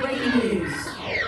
Breaking news.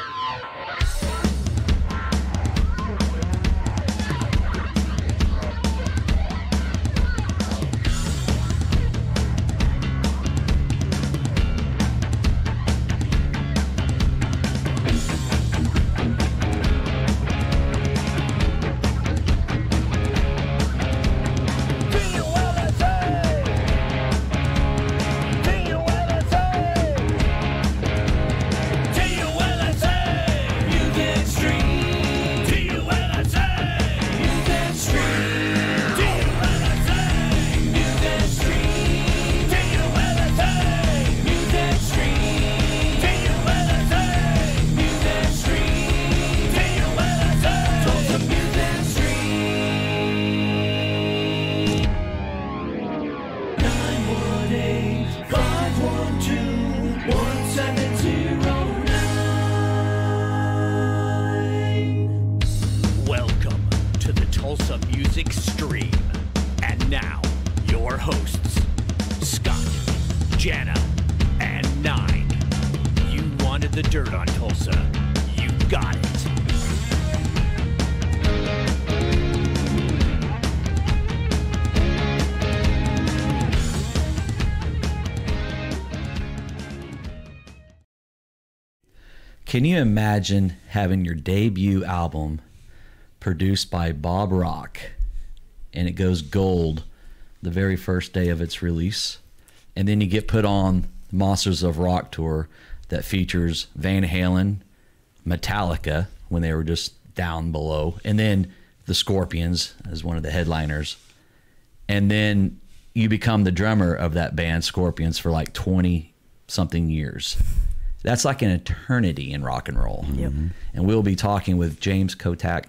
Can you imagine having your debut album produced by Bob Rock and it goes gold the very first day of its release? And then you get put on the Monsters of Rock tour that features Van Halen, Metallica when they were just down below, and then the Scorpions as one of the headliners. And then you become the drummer of that band, Scorpions, for like 20 something years. That's like an eternity in rock and roll. Yep. Mm-hmm. And we'll be talking with James Kottak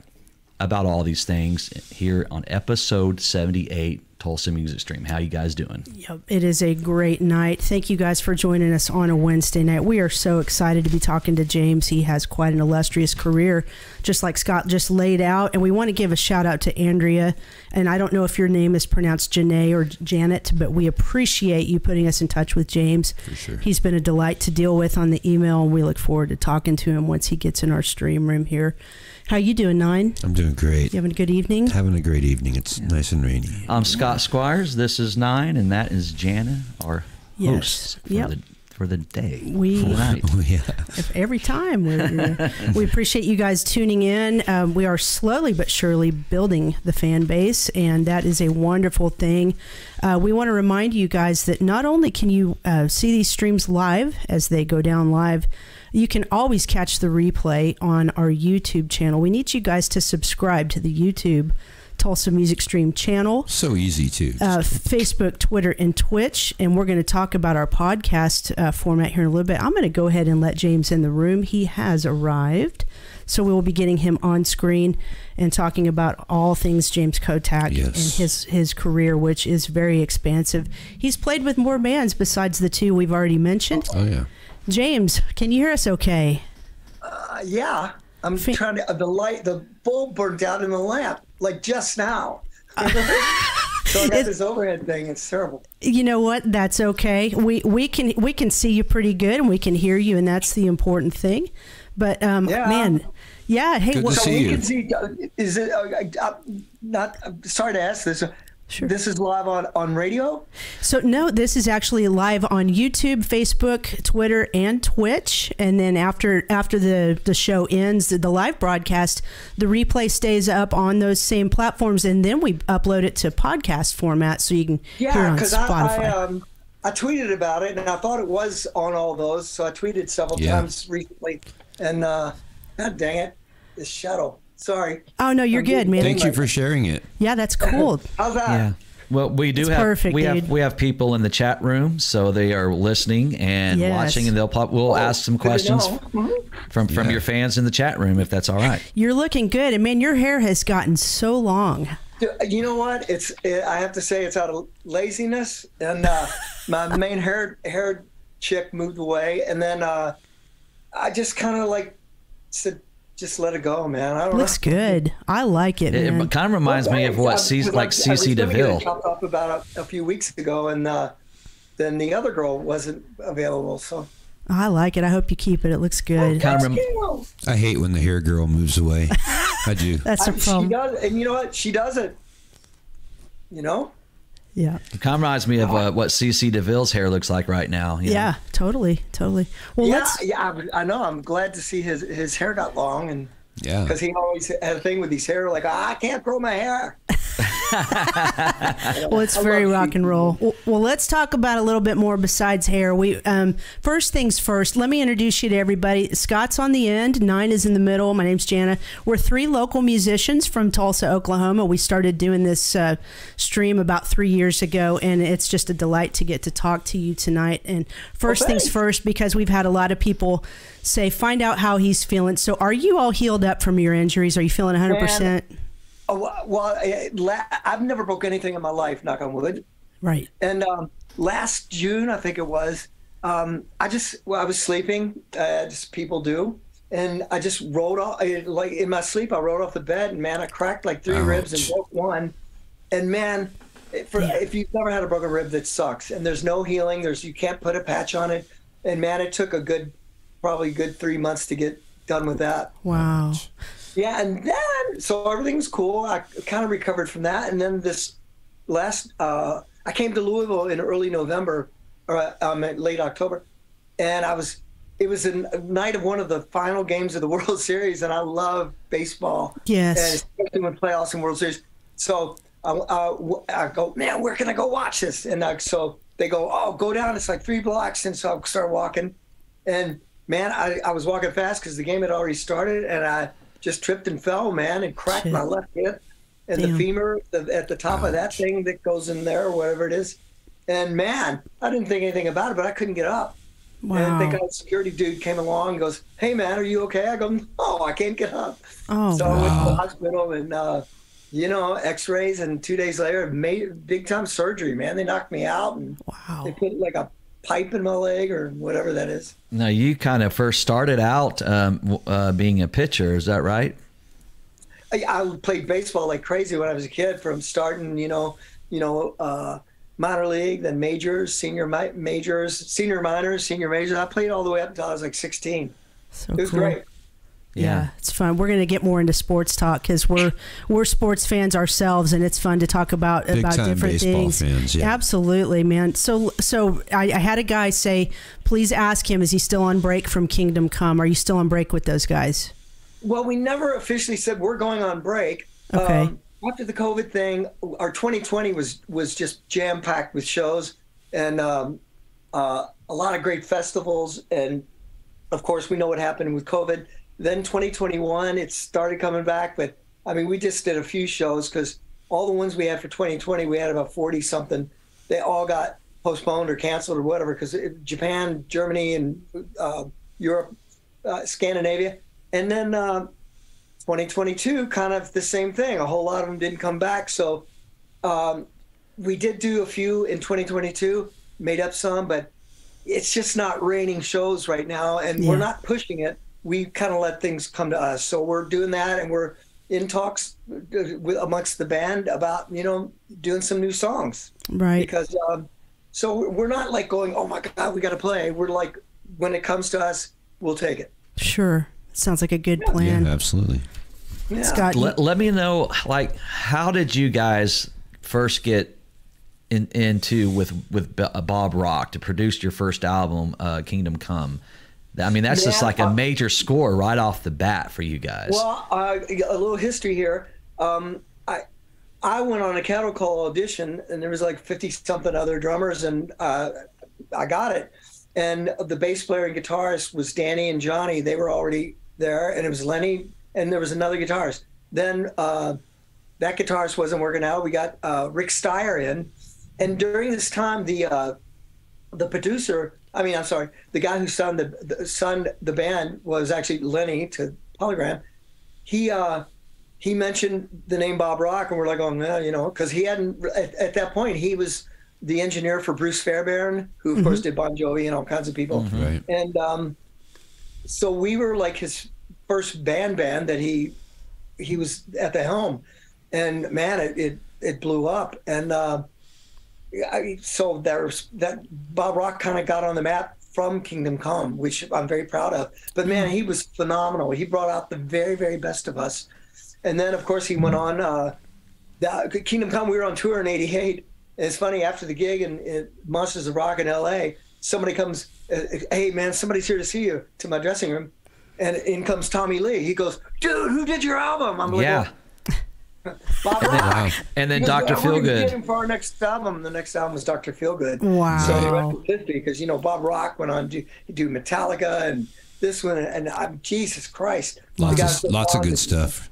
about all these things here on episode 78 Tulsa Music Stream. How you guys doing? Yep, it is a great night. Thank you guys for joining us on a Wednesday night. We are so excited to be talking to James. He has quite an illustrious career, just like Scott just laid out. And we want to give a shout out to Andrea. And I don't know if your name is pronounced Janae or Janet, but we appreciate you putting us in touch with James. For sure. He's been a delight to deal with on the email, and we look forward to talking to him once he gets in our stream room here. How you doing, Nine? I'm doing great. You having a good evening? Having a great evening. It's nice and rainy. I'm Scott Squires. This is Nine, and that is Jana, our Yes. host for, Yep. the, for the day. We- Tonight. Oh yeah. Every time we're, we appreciate you guys tuning in. Um, we are slowly but surely building the fan base, and that is a wonderful thing. Uh, we want to remind you guys that not only can you uh, see these streams live as they go down live, you can always catch the replay on our YouTube channel. We need you guys to subscribe to the YouTube Tulsa Music Stream channel So easy to uh, Facebook, Twitter, and Twitch. And we're going to talk about our podcast uh, format here in a little bit. I'm going to go ahead and let James in the room. He has arrived. So we will be getting him on screen and talking about all things James Kottak Yes. and his his career, which is very expansive. He's played with more bands besides the two we've already mentioned. oh yeah. James, can you hear us okay? Uh, yeah, I'm Fa- trying to. Uh, the light, the bulb burnt out in the lamp, like just now. so I got this overhead thing. It's terrible. You know what? That's okay. We we can we can see you pretty good and we can hear you, and that's the important thing. But um, Yeah. man, yeah. Hey, Good what, to So see we you. can see. Uh, is it? Uh, uh, not. I'm sorry to ask this. Sure. This is live on on radio. So no, this is actually live on YouTube, Facebook, Twitter, and Twitch. And then after after the the show ends, the, the live broadcast, the replay stays up on those same platforms, and then we upload it to podcast format, so you can hear Yeah, on because I, I um I tweeted about it and I thought it was on all those. So I tweeted several Yeah. times recently, and uh, God dang it, this shuttle. Sorry. oh no, you're good, man. Thank you for sharing it. Yeah, that's cool. How's that? Yeah. Well, we do It's have perfect, we dude. have we have people in the chat room, so they are listening and Yes. watching, and they'll pop. We'll ask some questions know. Mhm. from from Yeah. your fans in the chat room, if that's all right. You're looking good, and man, your hair has gotten so long. You know what? It's it, I have to say it's out of laziness, and uh, my main hair hair chick moved away, and then uh, I just kind of like said, just let it go, man. I don't Looks know. good. I like it, It, man. it kind of reminds me of what I- C, because like I- I was CC gonna get it DeVille. chopped up about a, a few weeks ago, and uh, then the other girl wasn't available. So I like it. I hope you keep it. It looks good. Kind of rem- I hate when the hair girl moves away. I do. That's a I- she problem. does, and you know what? She does it. You know. Yeah. It kind of reminds me of uh, what CC DeVille's hair looks like right now. you know? Yeah, totally, totally. Well, yeah, let's. yeah. I, I know. I'm glad to see his his hair got long, and Yeah. because he always had a thing with his hair, like "Ah, I can't grow my hair. Well, it's very rock and roll. Well, well, let's talk about a little bit more besides hair. We um, first things first. Let me introduce you to everybody. Scott's on the end. Nine is in the middle. My name's Jana. We're three local musicians from Tulsa, Oklahoma. We started doing this uh, stream about three years ago, and it's just a delight to get to talk to you tonight. And first Well, things first, because we've had a lot of people say, find out how he's feeling. So, are you all healed up from your injuries? Are you feeling 100? percent Oh, well, I- la- I've never broke anything in my life, knock on wood. Right. And um, last June, I think it was, um, I just well, I was sleeping, uh, as people do, and I just rolled off. I, like in my sleep, I rolled off the bed, and man, I cracked like three ribs and broke one. And man, for, Yeah. if you've never had a broken rib, that sucks. And there's no healing. There's you can't put a patch on it. And man, it took a good, probably good three months to get done with that. Wow. Yeah, and then so everything's cool. I kind of recovered from that, and then this last uh, I came to Louisville in early November or um, late October, and I was it was a night of one of the final games of the World Series, and I love baseball. Yes. and especially when playoffs and World Series. So I, I, I go, man, where can I go watch this? And I, so they go, oh, go down. It's like three blocks, and so I start walking, and man, I, I was walking fast because the game had already started, and I just tripped and fell, man, and cracked Shit. my left hip and Damn. the femur the, at the top of that thing that goes in there, or whatever it is. And man, I didn't think anything about it, but I couldn't get up. And I Wow. think a security dude came along and goes, "Hey man, are you okay?" I go, "No, I can't get up." Oh, so I went to the hospital and uh, you know, X-rays, and two days later, made big time surgery. Man, they knocked me out and wow. they put like a pipe in my leg or whatever that is. Now you kind of first started out um, uh, being a pitcher. Is that right? I, I played baseball like crazy when I was a kid, from starting, you know, you know, uh, minor league, then majors, senior mi- majors, senior minors, senior majors. I played all the way up until I was like 16. So It was cool. great. Yeah. it's fun. We're going to get more into sports talk because we're we're sports fans ourselves, and it's fun to talk about Big about time different baseball things. fans, yeah. Absolutely, man. So so I, I had a guy say, please ask him, is he still on break from Kingdom Come? Are you still on break with those guys? Well, we never officially said we're going on break. Okay. after the COVID thing, our 2020 was was just jam packed with shows and um, uh, a lot of great festivals. And of course, we know what happened with COVID. Then 2021, it started coming back. But I mean, we just did a few shows because all the ones we had for 2020, we had about 40 something. They all got postponed or canceled or whatever because Japan, Germany, and uh, Europe, uh, Scandinavia. And then uh, 2022, kind of the same thing. A whole lot of them didn't come back. So um, we did do a few in 2022, made up some, but it's just not raining shows right now, and Yeah. we're not pushing it. We kind of let things come to us. So we're doing that, and we're in talks uh, with, amongst the band about you know doing some new songs Right. because um, so we're not like going, oh my god, we got to play. We're like, when it comes to us, we'll take it. Sure. Sounds like a good Yeah, plan. absolutely. Yeah. Scott, Let, let me know, like, how did you guys first get in, into with with Bob Rock to produce your first album, uh, Kingdom Come? I mean, that's just Yeah, like a uh, major score right off the bat for you guys. Well, uh, a little history here. Um, I I went on a cattle call audition, and there was like fifty something other drummers, and uh, I got it. And the bass player and guitarist was Danny and Johnny. They were already there, and it was Lenny, and there was another guitarist. Then uh, that guitarist wasn't working out. We got uh, Rick Steier in, and during this time, the uh, the producer, I mean, I'm sorry, the guy who sung the, the sung the band was actually Lenny to Polygram. He uh, he mentioned the name Bob Rock, and we're like, oh, well, you know, because he hadn't at, at that point he was the engineer for Bruce Fairbairn, who of course did Bon Jovi and all kinds of people, Right. and um, so we were like his first band band that he he was at the helm, and man, it it, it blew up, and uh, I, so there's that Bob Rock kind of got on the map from Kingdom Come, which I'm very proud of. But man, he was phenomenal. He brought out the very, very best of us. And then, of course, he went on. Uh, the, Kingdom Come, we were on tour in '88. And it's funny after the gig in, in Monsters of Rock in LA, somebody comes, uh, "Hey man, somebody's here to see you." To my dressing room, and in comes Tommy Lee. He goes, "Dude, who did your album?" I'm like, Yeah. Bob And Rock. then, and then Dr. "Yeah, we're gonna get Feelgood. for our next album. The next album was Dr. Feelgood. Wow. So he went to 50 because you know Bob Rock went on to do, do Metallica and this one, and I'm Jesus Christ. Lots of lots of good stuff.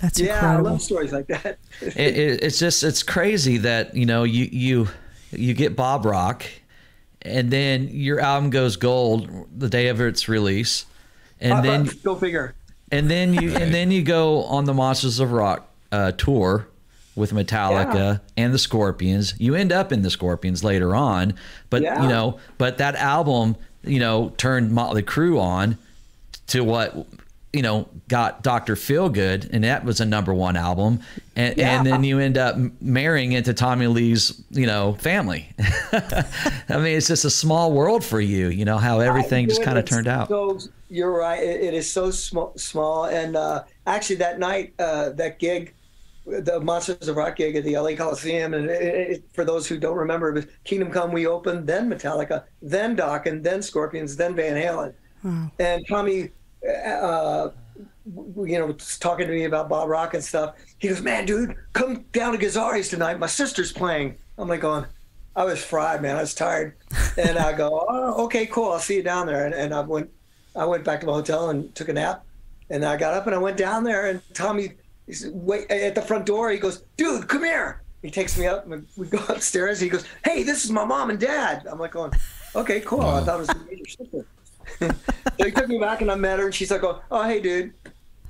That's Yeah, I incredible. love stories like that. It, it, it's just it's crazy that you know you you you get Bob Rock, and then your album goes gold the day of its release, and then go figure. and then you and then you go on the Monsters of Rock uh, tour with Metallica Yeah. and the Scorpions. You end up in the Scorpions later on, but Yeah. you know, but that album, you know, turned Motley Crue on to what you know got Doctor Feelgood, and that was a number one album, and Yeah. and then you end up marrying into Tommy Lee's you know family. I mean, it's just a small world for you. You know how everything just kind of turned out. So you're right. It, it is so small, small. And uh, actually, that night, uh, that gig, the Monsters of Rock gig at the LA Coliseum, and it, it, for those who don't remember, it was Kingdom Come. We opened, then Metallica, then Dokken, then Scorpions, then Van Halen. And Tommy, uh, you know, was talking to me about Bob Rock and stuff. He goes, "Man, dude, come down to Gazzari's tonight. My sister's playing." I'm like, going. I was fried, man. I was tired, and I go, "Oh, okay, cool. I'll see you down there." And, and I went, I went back to my hotel and took a nap, and I got up and I went down there, and Tommy, he's wait uh, at the front door. He goes, "Dude, come here." He takes me up, and we go upstairs. He goes, "Hey, this is my mom and dad." I'm like, going, "Okay, cool." I thought it was gonna be your sister. so he took me back, and I met her, and she's like, "Oh, oh hey, dude."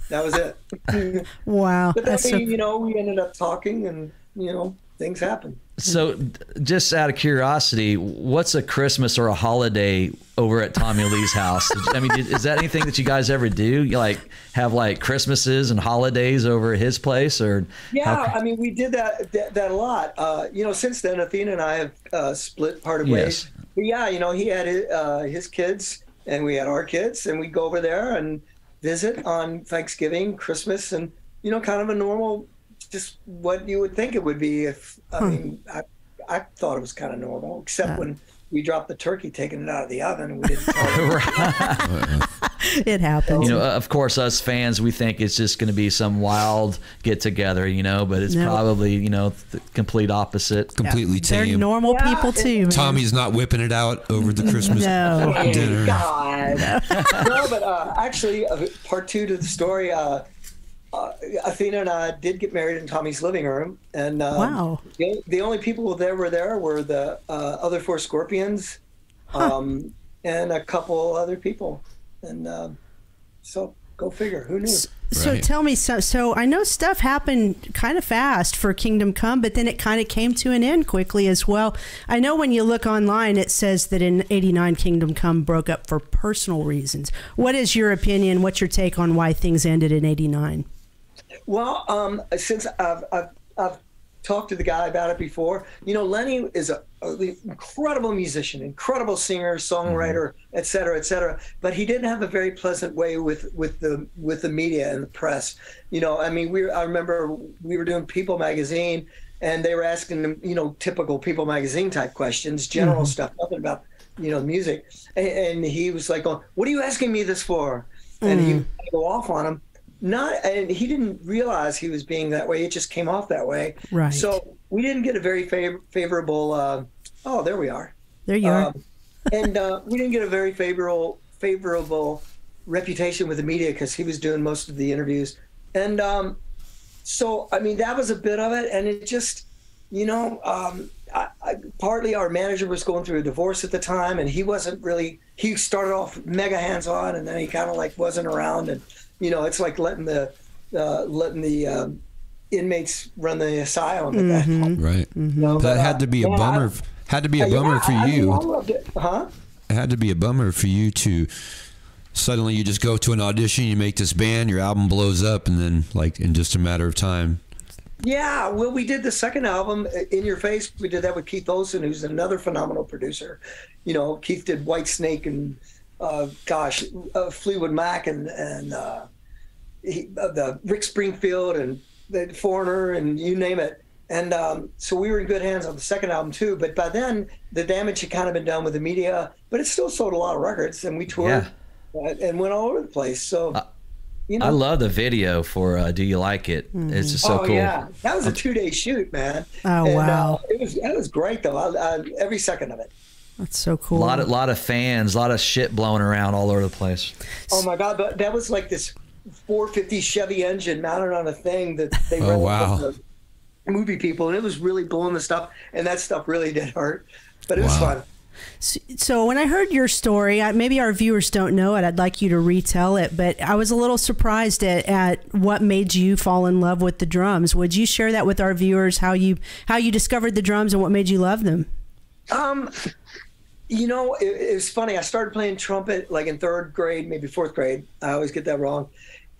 That was it. Wow. But then That's we, so, you know, we ended up talking, and you know, things happen. So, just out of curiosity, what's a Christmas or a holiday over at Tommy Lee's house? I mean, is that anything that you guys ever do? You like have like Christmases and holidays over at his place, or Yeah, I mean, we did that that, that a lot. Uh, you know, since then, Athena and I have uh, split part of Yes. ways. But yeah, you know, he had his, uh, his kids, and we had our kids, and we go over there and visit on Thanksgiving, Christmas, and you know, kind of a normal, just what you would think it would be. If I mean, I I thought it was kind of normal, except when we dropped the turkey, taking it out of the oven, and we didn't. Tell it happens. you know, of course, us fans, we think it's just going to be some wild get together, you know, but it's No. probably you know the complete opposite. Completely tame. They're normal Yeah, people too. man. Tommy's not whipping it out over the Christmas No. dinner. God. no, but uh, actually, uh, part two to the story. Uh, uh, Athena and I did get married in Tommy's living room, and um, Wow. the, the only people that were there were the uh, other four Scorpions, um, and a couple other people, and um, so go figure. Who knew? So Right. tell me, so so I know stuff happened kind of fast for Kingdom Come, but then it kind of came to an end quickly as well. I know when you look online, it says that in '89 Kingdom Come broke up for personal reasons. What is your opinion? What's your take on why things ended in '89? Well, um, since I've, I've, I've talked to the guy about it before, you know, Lenny is a, a incredible musician, incredible singer, songwriter, mm-hmm. et cetera, et cetera. But he didn't have a very pleasant way with, with the with the media and the press. You know, I mean, we I remember we were doing People magazine, and they were asking him, you know, typical People magazine type questions, general mm-hmm. stuff, nothing about you know music. And, and he was like, "Oh, what are you asking me this for?" And he mm-hmm. would go off on him not and he didn't realize he was being that way. It just came off that way. Right. so we didn't get a very fav- favorable uh, oh there we are. There you are. um, and uh, we didn't get a very favorable favorable reputation with the media because he was doing most of the interviews. And um, so i mean that was a bit of it. And it just you know um, I, I, partly our manager was going through a divorce at the time and he wasn't really he started off mega hands on and then he kind of like wasn't around and you know it's like letting the uh, letting the um, inmates run the asylum at that point. Right. you know, That but, had to be a yeah, bummer. Had to be a I- bummer yeah, for I you. I loved it. huh It had to be a bummer for you to suddenly you just go to an audition, you make this band, your album blows up, and then like in just a matter of time, Yeah, well, we did the second album, uh, In Your Face. We did that with Keith Olsen, who's another phenomenal producer. You know, Keith did Whitesnake and, uh, gosh, uh, Fleetwood Mac and and uh, he, uh, the Rick Springfield and the Foreigner and you name it. And um, so we were in good hands on the second album too. But by then, the damage had kind of been done with the media, but it still sold a lot of records, and we toured uh, and went all over the place. So. you know, I love the video for uh, "Do You Like It." It's just so oh cool. yeah, that was a two-day shoot, man. Oh, And, wow. uh, it was that was great though. I, I, every second of it. That's so cool. A lot of lot of fans, a lot of shit blowing around all over the place. Oh my god, but that was like this 450 Chevy engine mounted on a thing that they Oh, rented wow. from the movie people, and it was really blowing the stuff, and that stuff really did hurt, but it was Wow. fun. So when I heard your story, I, maybe our viewers don't know it. I'd like you to retell it, but I was a little surprised at, at what made you fall in love with the drums. Would you share that with our viewers? How you how you discovered the drums and what made you love them? Um, you know, it, was funny. I started playing trumpet like in third grade, maybe fourth grade. I always get that wrong.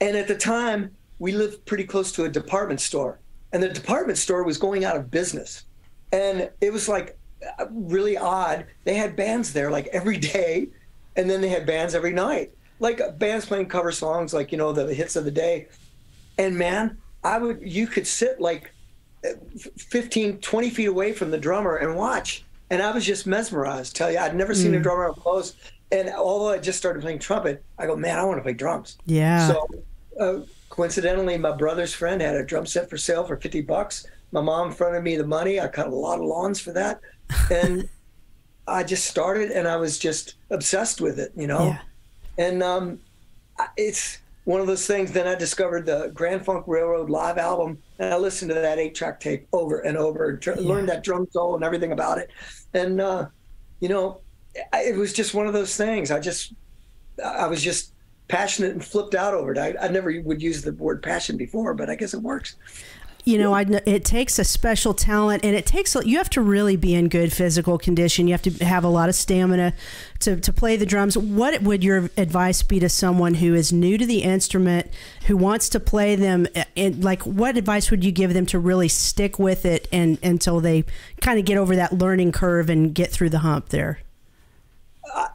And at the time, we lived pretty close to a department store, and the department store was going out of business. And it was like really odd. They had bands there like every day, and then they had bands every night, like bands playing cover songs, like you know the hits of the day. And man, I would you could sit like 15, 20 feet away from the drummer and watch. And I was just mesmerized. Tell you, I'd never seen a drummer up close. And although I just started playing trumpet, I go, man, I want to play drums. Yeah. So uh, coincidentally, my brother's friend had a drum set for sale for 50 bucks. My mom fronted me the money. I cut a lot of lawns for that. And I just started and I was just obsessed with it, you know? Yeah. And um, it's one of those things. Then I discovered the Grand Funk Railroad live album, and I listened to that eight-track tape over and over, and tr- learned that drum solo and everything about it. And uh, you know, I, it was just one of those things. I just, I was just passionate and flipped out over it. I, I never would use the word passion before, but I guess it works. You know, I, it takes a special talent, and it takes you have to really be in good physical condition. You have to have a lot of stamina to, to play the drums. What would your advice be to someone who is new to the instrument, who wants to play them? And like, what advice would you give them to really stick with it and until they kind of get over that learning curve and get through the hump there?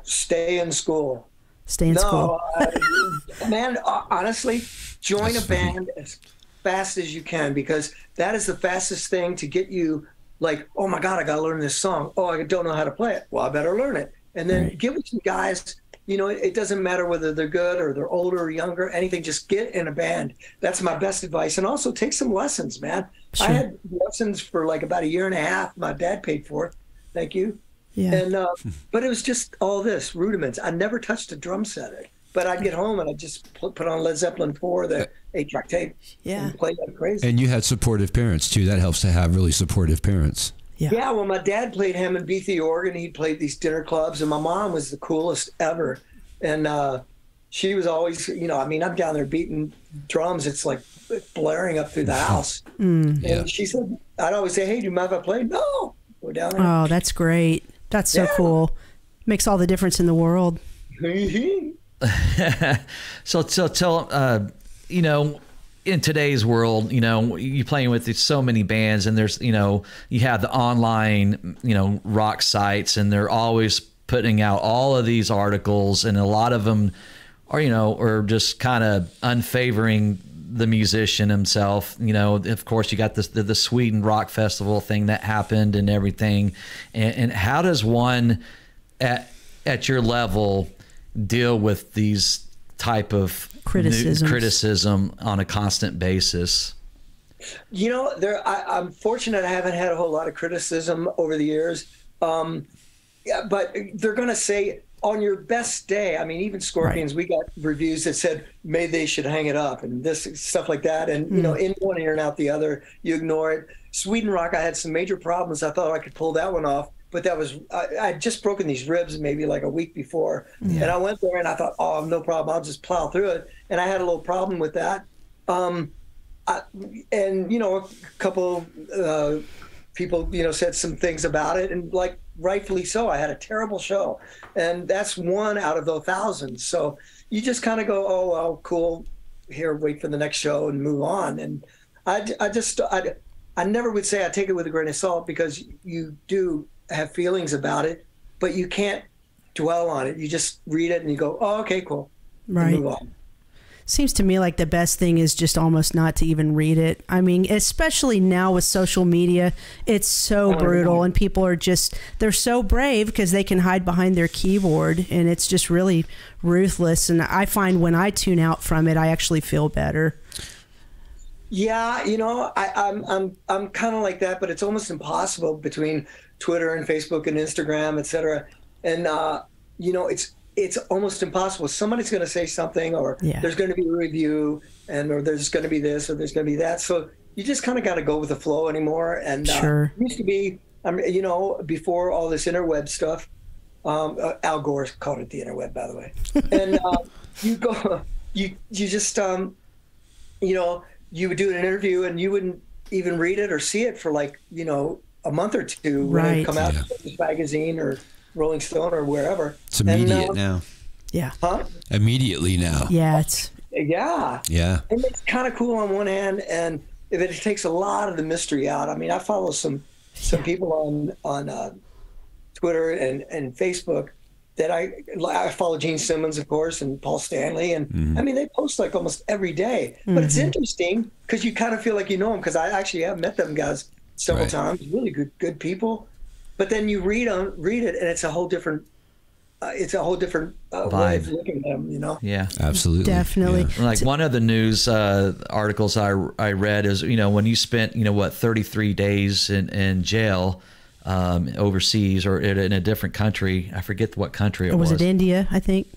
Stay in school. Stay in no, school. uh, man, uh, honestly, join That's a band as fast as you can because that is the fastest thing to get you. Like, oh my God, I got to learn this song. Oh, I don't know how to play it. Well, I better learn it. And then Right. get with some guys. You know, it, it doesn't matter whether they're good or they're older or younger. Anything, just get in a band. That's my best advice. And also take some lessons, man. I had lessons for like about a year and a half. My dad paid for it. Thank you. Yeah. And uh, but it was just all this rudiments. I never touched a drum set, but I'd get home and I'd just put put on Led Zeppelin four, the eight track tape, Yeah. and play like crazy. And you had supportive parents too. That helps to have really supportive parents. Yeah. yeah, well, my dad played Hammond B-3 organ. He played these dinner clubs, and my mom was the coolest ever. And uh, she was always, you know, I mean, I'm down there beating drums. It's like blaring up through the house. Yeah. And she said, I'd always say, "Hey, do you mind if I play?" No, go down there. Oh, that's great. That's so Yeah. cool. Makes all the difference in the world. So, so tell, uh, you know, in today's world, you know, you're playing with so many bands, and there's, you know, you have the online, you know, rock sites, and they're always putting out all of these articles, and a lot of them are, you know, are just kind of unfavoring the musician himself. You know, of course, you got this the, the Sweden Rock Festival thing that happened and everything, and, and how does one at at your level deal with these type of new- Criticisms. criticism on a constant basis. You know, there. I, I'm fortunate. I haven't had a whole lot of criticism over the years. Um, yeah, but they're going to say on your best day. I mean, even Scorpions, we got reviews that said maybe they should hang it up and this stuff like that. And you know, in one ear and out the other, you ignore it. Sweden Rock, I had some major problems. I thought I could pull that one off. But that was I I had just broken these ribs maybe like a week before, and I went there and I thought, oh, no problem, I'll just plow through it. And I had a little problem with that. Um, I, and you know, a couple uh, people, you know, said some things about it, and like rightfully so. I had a terrible show, and that's one out of the thousands. So you just kind of go, oh well, cool. Here, wait for the next show and move on. And I, I just I, I never would say I take it with a grain of salt because you do have feelings about it, but you can't dwell on it. You just read it and you go, oh, okay, cool. Right. move on. Seems to me like the best thing is just almost not to even read it. I mean, especially now with social media, it's so Oh, brutal, and people are just, they're so brave because they can hide behind their keyboard, and it's just really ruthless. And I find when I tune out from it, I actually feel better. Yeah, you know, I, I'm I'm I'm kind of like that, but it's almost impossible between Twitter and Facebook and Instagram, et cetera. And uh, you know, it's it's almost impossible. Somebody's going to say something, or Yeah. there's going to be a review, and or there's going to be this, or there's going to be that. So you just kind of got to go with the flow anymore. And uh, Sure. it used to be, I mean, you know, before all this interweb stuff. Um, uh, Al Gore called it the interweb, by the way. And uh, you go, you you just um, you know, you would do an interview and you wouldn't even read it or see it for like, you know, a month or two when Right. it come out Yeah. in this magazine or Rolling Stone or wherever. It's immediate and, uh, now. Yeah. Huh? Immediately now. Yeah. It's, Yeah. Yeah. And it's kind of cool on one hand, and if it takes a lot of the mystery out. I mean, I follow some some people on on uh, Twitter and and Facebook that I I follow Gene Simmons, of course, and Paul Stanley, and I mean they post like almost every day. But it's interesting because you kind of feel like you know them because I actually have met them guys several Right. times. Really good good people. But then you read on read it, and it's a whole different. Uh, it's a whole different uh, way of Vibe. looking at them, you know. Yeah. Absolutely. Definitely. Yeah. Like one of the news uh, articles I, I read is, you know, when you spent, you know, what, 33 days in, in jail um, overseas or in, in a different country. I forget what country it or was was. it India, I think?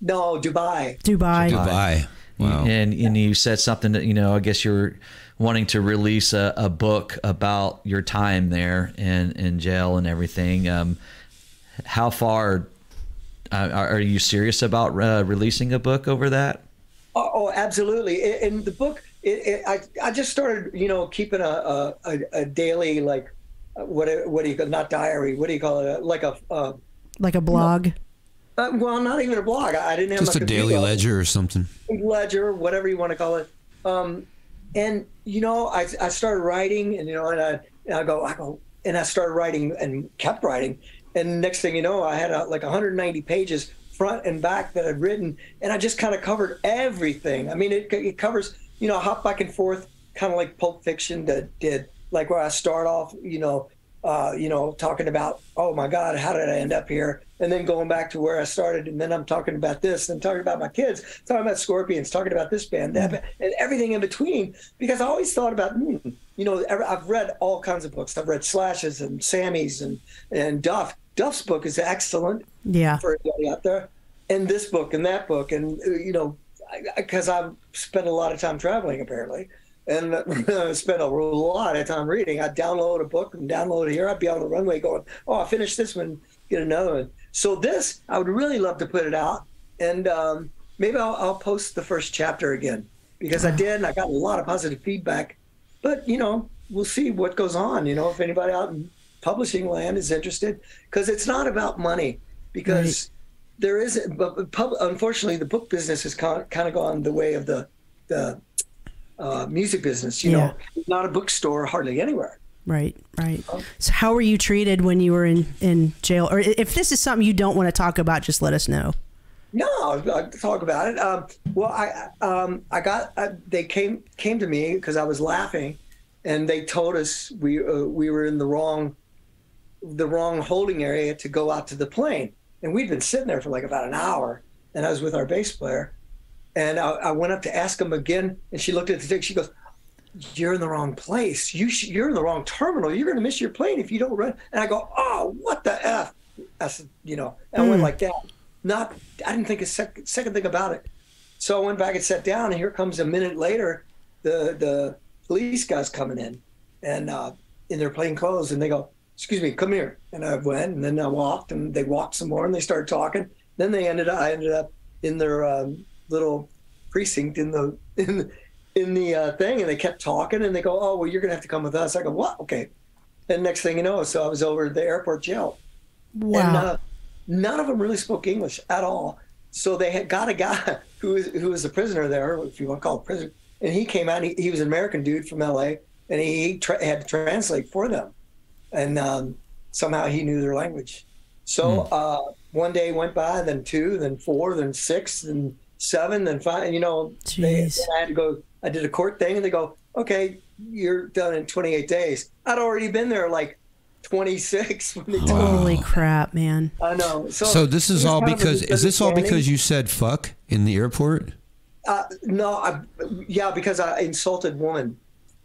No, Dubai. Dubai. Dubai. Wow. And, and you said something that, you know, I guess you're wanting to release a, a book about your time there in, in jail and everything. Um, how far uh, are are you serious about uh, releasing a book over that? Oh, oh, absolutely. In, in the book, it, it, I I just started, you know, keeping a a, a, a daily like what what do you call not diary? What do you call it? Like a uh, Like a blog. uh, well, not even a blog. I didn't have Just my a daily ledger or something. ledger, whatever you want to call it. Um, and you know, I, I started writing, and you know, and I, and I go, I go, and I started writing and kept writing. And next thing you know, I had uh like 190 pages front and back that I'd written, and I just kind of covered everything. I mean, it, it covers, you know, I hop back and forth, kind of like Pulp Fiction that did, like where I start off, you know, uh, you know, talking about, oh my God, how did I end up here? And then going back to where I started, and then I'm talking about this, and talking about my kids, talking about Scorpions, talking about this band, that band, and everything in between. Because I always thought about, hmm, you know, I've read all kinds of books. I've read Slashes and Sammys and and Duff. Duff's book is excellent Yeah. for everybody out there. And this book and that book, and uh, you know, because I've spent a lot of time traveling apparently, and spent a lot of time reading. I'd download a book and download it here. I'd be on the runway going, "Oh, I finished this one, get another one." So this, I would really love to put it out, and um, maybe I'll, I'll post the first chapter again because I did, and I got a lot of positive feedback. But you know, we'll see what goes on. You know, if anybody out in publishing land is interested, because it's not about money. Because there is, but pub, unfortunately, the book business has kind of gone the way of the the uh, music business. You Yeah. know, not a bookstore hardly anywhere. Right, right. So, how were you treated when you were in, in jail? Or if this is something you don't want to talk about, just let us know. No, I'll talk about it. Um, well, I um, I got uh, they came came to me because I was laughing, and they told us we uh, we were in the wrong the wrong holding area to go out to the plane, and we'd been sitting there for like about an hour, and I was with our bass player, and I, I went up to ask him again, and she looked at the ticket. She goes, "You're in the wrong place. You sh- you're in the wrong terminal. You're going to miss your plane if you don't run." And I go, "Oh, what the f?" I said, you know, and I went like that. Not, I didn't think a sec- second thing about it. So I went back and sat down, and here comes a minute later, the the police guys coming in, and uh, in their plain clothes, and they go, "Excuse me, come here." And I went, and then I walked, and they walked some more, and they started talking. Then they ended up, I ended up in their um, little precinct in the in the, in the uh, thing, and they kept talking, and they go, "Oh, well, you're gonna have to come with us." I go, "What? Okay." And next thing you know, so I was over at the airport jail. Wow. And uh, none of them really spoke English at all. So they had got a guy who was who was a prisoner there, if you want to call it prisoner, and he came out. He, he was an American dude from LA, and he tra- had to translate for them, and um, somehow he knew their language. So uh, one day went by, then two, then four, then six, then seven, then five. And, you know, they, I had to go. I did a court thing, and they go, "Okay, you're done in 28 days." I'd already been there like 26 when they told. Holy crap, man. I know. So, So this is all kind of a because is this all because you said fuck in the airport? Uh, no, I, yeah, because I insulted woman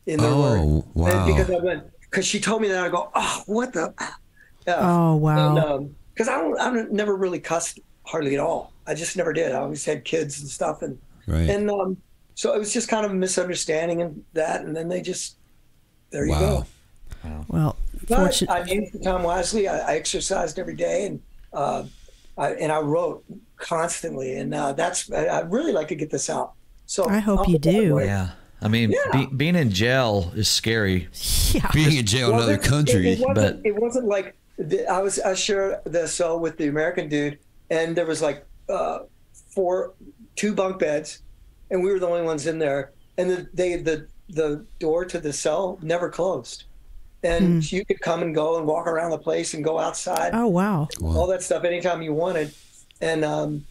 in their Oh, word. wow. And because I went, because she told me that, I go, oh, what the? Yeah. Oh, wow. And, because I don't, I don't, never really cussed hardly at all. I just never did. I always had kids and stuff, and Right. and um, so it was just kind of a misunderstanding and that, and then they just, there you wow. go. Well, But fortunate. I used the time wisely. I, I exercised every day, and uh, I, and I wrote constantly, and uh, that's I, I really like to get this out. So I hope I'll you do. away. Yeah. I mean, Yeah. Be, being in jail is scary. yeah. Being in jail in another country. It, it wasn't, but- it wasn't like the, I was I shared the cell with the American dude, and there was like uh, four, two bunk beds, and we were the only ones in there, and the they the the door to the cell never closed, and you could come and go and walk around the place and go outside. Oh, wow. all that stuff anytime you wanted, and um,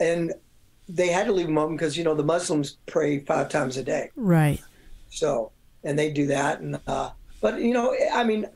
and they had to leave them open because you know the Muslims pray five times a day, Right. so and they do that, and uh, but you know I mean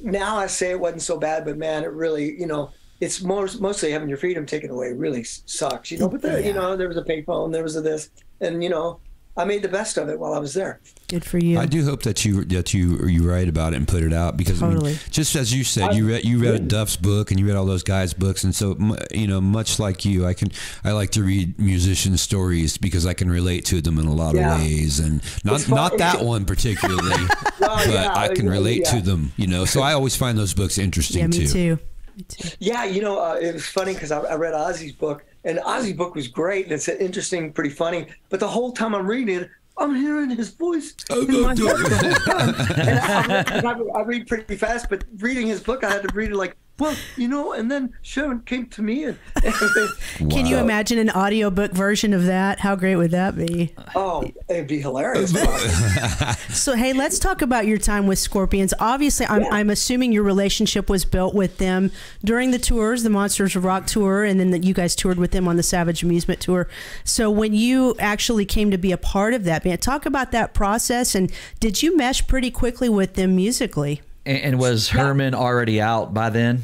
now I say it wasn't so bad, but man, it really you know it's most, mostly having your freedom taken away really sucks, you know. But there, you know there was a payphone, there was a this, and you know I made the best of it while I was there. Good for you. I do hope that you that you you write about it and put it out because I mean, Totally. just as you said, you read you read Duff's book and you read all those guys' books, and so you know, much like you, I can I like to read musician stories because I can relate to them in a lot Yeah. of ways, and not not that one particularly, Well, but yeah, I can relate yeah. to them, you know. So I always find those books interesting yeah, me too. too. Me too. Yeah, you know, uh, it was funny because I, I read Ozzy's book, and Ozzy's book was great, and it's interesting, pretty funny. But the whole time I'm reading it, I'm hearing his voice in my head the whole time. And I, I, I read pretty fast, but reading his book, I had to read it like, well, you know. And then Sharon came to me, and Can you imagine an audiobook version of that? How great would that be? oh, it'd be hilarious. So, hey, let's talk about your time with Scorpions. Obviously, I'm, I'm assuming your relationship was built with them during the tours, the Monsters of Rock tour, and then that you guys toured with them on the Savage Amusement tour. So, when you actually came to be a part of that band, talk about that process. And did you mesh pretty quickly with them musically? And, and was Herman already out by then?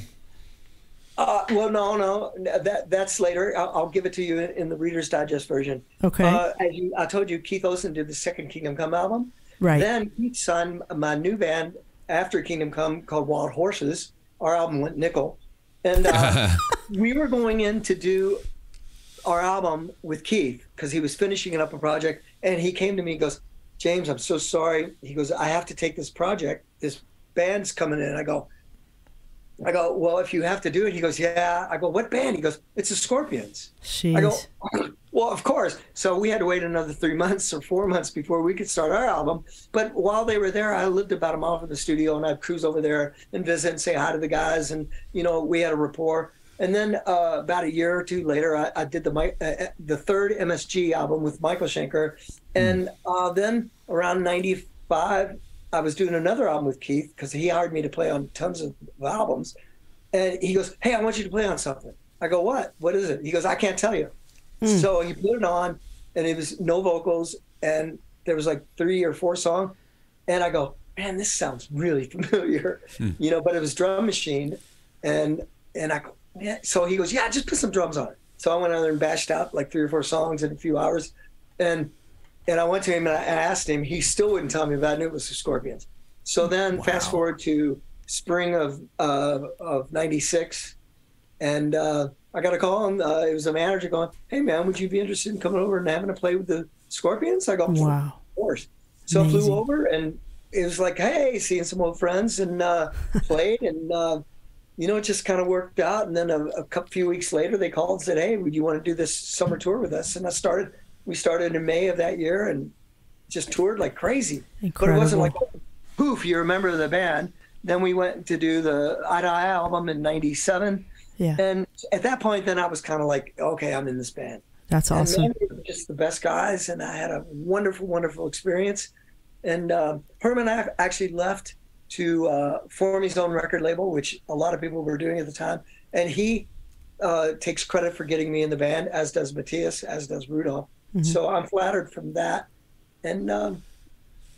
Uh, well, no, no, that that's later. I'll, I'll give it to you in, in the Reader's Digest version. Okay. Uh, as you, I told you, Keith Olsen did the second Kingdom Come album. Right. Then Keith signed my new band after Kingdom Come called Wild Horses. Our album went nickel, and uh, we were going in to do our album with Keith because he was finishing up a project, and he came to me and goes, "James, I'm so sorry." He goes, "I have to take this project. This band's coming in." I go, I go, well, if you have to do it, he goes, yeah. I go, what band? He goes, it's the Scorpions. I go, well, of course. So we had to wait another three months or four months before we could start our album. But while they were there, I lived about a mile from the studio, and I'd cruise over there and visit and say hi to the guys, and you know, we had a rapport. And then uh, about a year or two later, I, I did the Mi- uh, the third MSG album with Michael Schenker, and uh, then around '95, I was doing another album with Keith because he hired me to play on tons of albums. And he goes, Hey, I want you to play on something. I go, What? What is it? He goes, I can't tell you. Hmm. So he put it on, and it was no vocals, and there was like three or four songs. And I go, Man, this sounds really familiar, hmm. you know, but it was drum machine. And and I go, yeah. So he goes, Yeah, just put some drums on it. So I went on there and bashed out like three or four songs in a few hours. And and I went to him and I asked him. He still wouldn't tell me, but I knew it was the Scorpions. So then, fast forward to spring of uh, of '96, and uh, I got a call, and uh, it was a manager going, "Hey man, would you be interested in coming over and having a play with the Scorpions?" I go, Wow. "Of course." So I flew over, and it was like, "Hey, seeing some old friends," and uh, played, and uh, you know, it just kind of worked out. And then a, a couple few weeks later, they called and said, "Hey, would you want to do this summer tour with us?" And I started. We started in May of that year, and just toured like crazy. Incredible. But it wasn't like poof, you remember the band. Then we went to do the Eye to Eye album in '97, Yeah. and at that point, then I was kind of like, okay, I'm in this band. That's awesome. just the best guys, and I had a wonderful, wonderful experience. And uh, Herman ac- actually left to uh, form his own record label, which a lot of people were doing at the time. And he uh, takes credit for getting me in the band, as does Matthias, as does Rudolf. So I'm flattered from that. And um,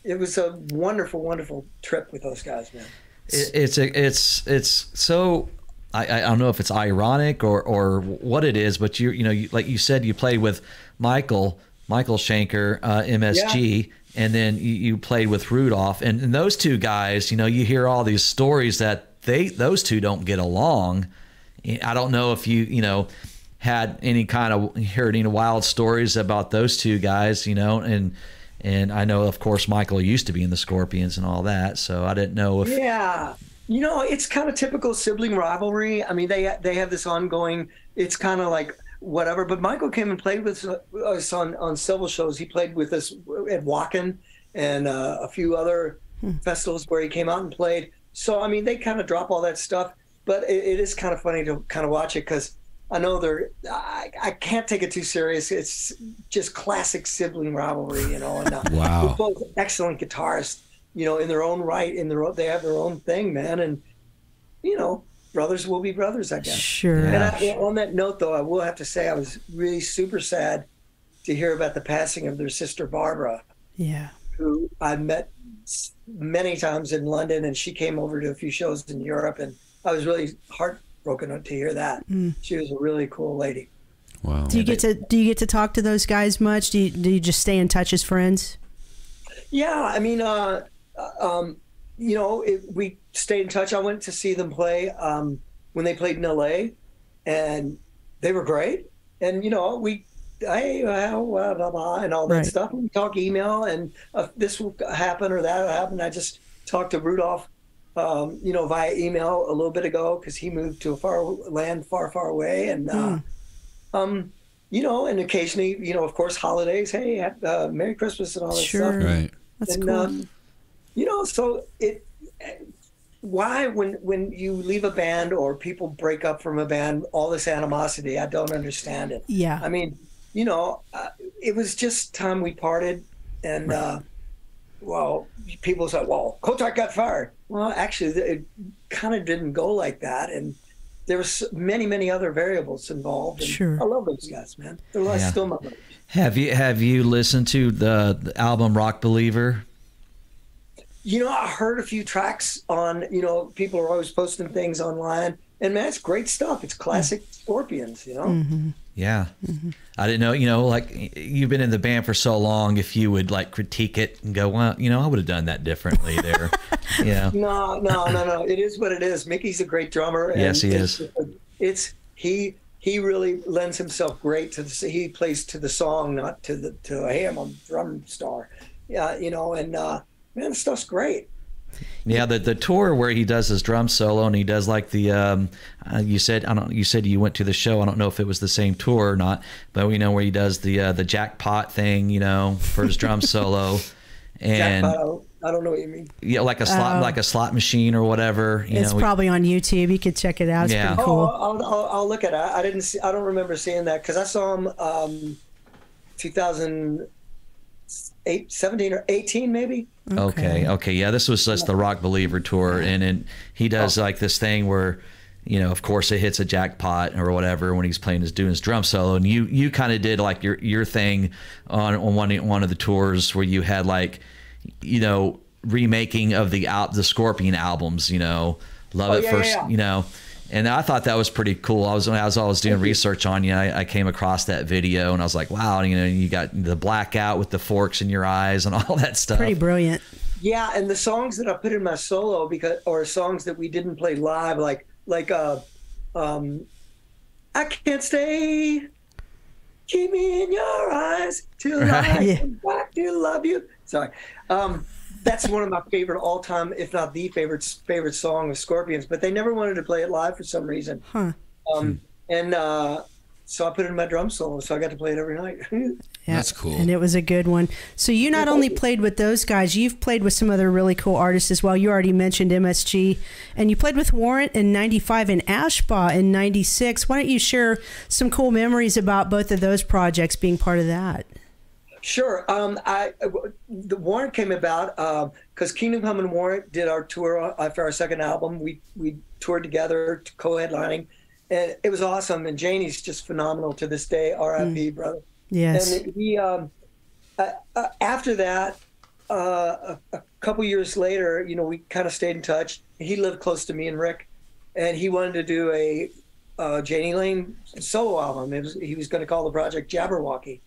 it was a wonderful, wonderful trip with those guys, man. It, it's it's it's so I, I don't know if it's ironic or or what it is, but you you know you, like you said you played with Michael Michael Schenker uh, MSG. And then you, you played with Rudolf, and, and those two guys, you know, you hear all these stories that they those two don't get along. I don't know if you you know had any kind of heard any wild stories about those two guys, you know, and and I know of course Michael used to be in the Scorpions and all that, so I didn't know if Yeah, you know, it's kind of typical sibling rivalry. I mean, they they have this ongoing. It's kind of like whatever. But Michael came and played with us on on several shows. He played with us at Wacken and uh, a few other festivals where he came out and played. So I mean, they kind of drop all that stuff, but it, it is kind of funny to kind of watch it because. I know they're. I, I can't take it too serious. It's just classic sibling rivalry, you know. And uh, Wow. they're both excellent guitarists, you know, in their own right. In their own, they have their own thing, man. And you know, brothers will be brothers, I guess. Sure. And I, on that note, though, I will have to say I was really super sad to hear about the passing of their sister Barbara, Yeah. who I met many times in London, and she came over to a few shows in Europe, and I was really heartbroken to hear that. She was a really cool lady. Wow. Do you get to do you get to talk to those guys much? Do you, do you just stay in touch as friends? Yeah, I mean, uh, um, you know, it, we stayed in touch. I went to see them play um, when they played in LA, and they were great. And you know, we, hey, well, blah, blah, blah, and all that Right. stuff. We talk email, and uh, this will happen or that will happen. I just talked to Rudolf, um, you know, via email a little bit ago because he moved to a far land far, far away, and. Uh, um, you know, and occasionally, you know, of course, holidays. Hey, uh, Merry Christmas and all that Sure. stuff Right. That's and cool. um, you know so it why when when you leave a band or people break up from a band all this animosity i don't understand it yeah. i mean you know uh, it was just time we parted and uh well people said well Kottak got fired well actually it kind of didn't go like that and there was many many other variables involved and Sure. i love those guys man they're Yeah. still my brothers. Have you have you listened to the, the album Rock Believer? You know, I heard a few tracks on, you know, people are always posting things online. And man, it's great stuff. It's classic Scorpions, you know? Yeah, I didn't know. You know, like you've been in the band for so long. If you would like critique it and go, well, you know, I would have done that differently there. yeah, No, no, no, no. It is what it is. Mikkey's a great drummer. and Yes, he it's, is. It's, he, he really lends himself great to the, he plays to the song, not to the, to, hey, I'm a drum star. Yeah, you know, and, uh, man, the stuff's great. yeah. The the tour where he does his drum solo and he does like the um, uh, you said I don't you said you went to the show. I don't know if it was the same tour or not, but we know where he does the uh, the jackpot thing, you know, for his drum solo. And Jackpot, I don't, know what you mean. yeah, like a slot, Oh. like a slot machine or whatever. You it's know, we- probably on YouTube. You could check it out. It's Yeah. pretty cool. Oh, I'll, I'll, I'll look at it. I didn't see. I don't remember seeing that because I saw him um, 2008, 17 or 18 maybe. Okay. Okay. Yeah. This was just the Rock Believer tour, and and he does oh. like this thing where, you know, of course, it hits a jackpot or whatever when he's playing his doing his drum solo, and you you kind of did like your your thing on on one one of the tours where you had like, you know, remaking of the out the Scorpion albums, you know, Love Oh, It yeah, First, yeah, yeah. you know. And I thought that was pretty cool. I was as I was doing research on you, I, I came across that video, and I was like, "Wow!" You know, you got the blackout with the forks in your eyes and all that stuff. Pretty brilliant. Yeah, and the songs that I put in my solo because or songs that we didn't play live, like like uh, um, I can't stay. Keep me in your eyes till Right. I Yeah. come back to love you. Sorry, um, that's one of my favorite all time, if not the favorite favorite song of Scorpions. But they never wanted to play it live for some reason. Huh. Um, and uh, so I put it in my drum solo, so I got to play it every night. Yeah, That's cool. And it was a good one. So you not only played with those guys, you've played with some other really cool artists as well. You already mentioned MSG, and you played with Warrant in '95 and Ashba in '96. Why don't you share some cool memories about both of those projects being part of that? Sure. Um, I the Warrant came about because Kingdom Come and Warrant did our tour after our second album. We we toured together, co-headlining, and it was awesome. And Jani's just phenomenal to this day. R.I.P. brother. Yes. And he um, uh, uh, after that, uh, a, a couple years later, you know, we kind of stayed in touch. He lived close to me and Rick, and he wanted to do a uh, Jani Lane solo album. It was, he was going to call the project Jabberwocky.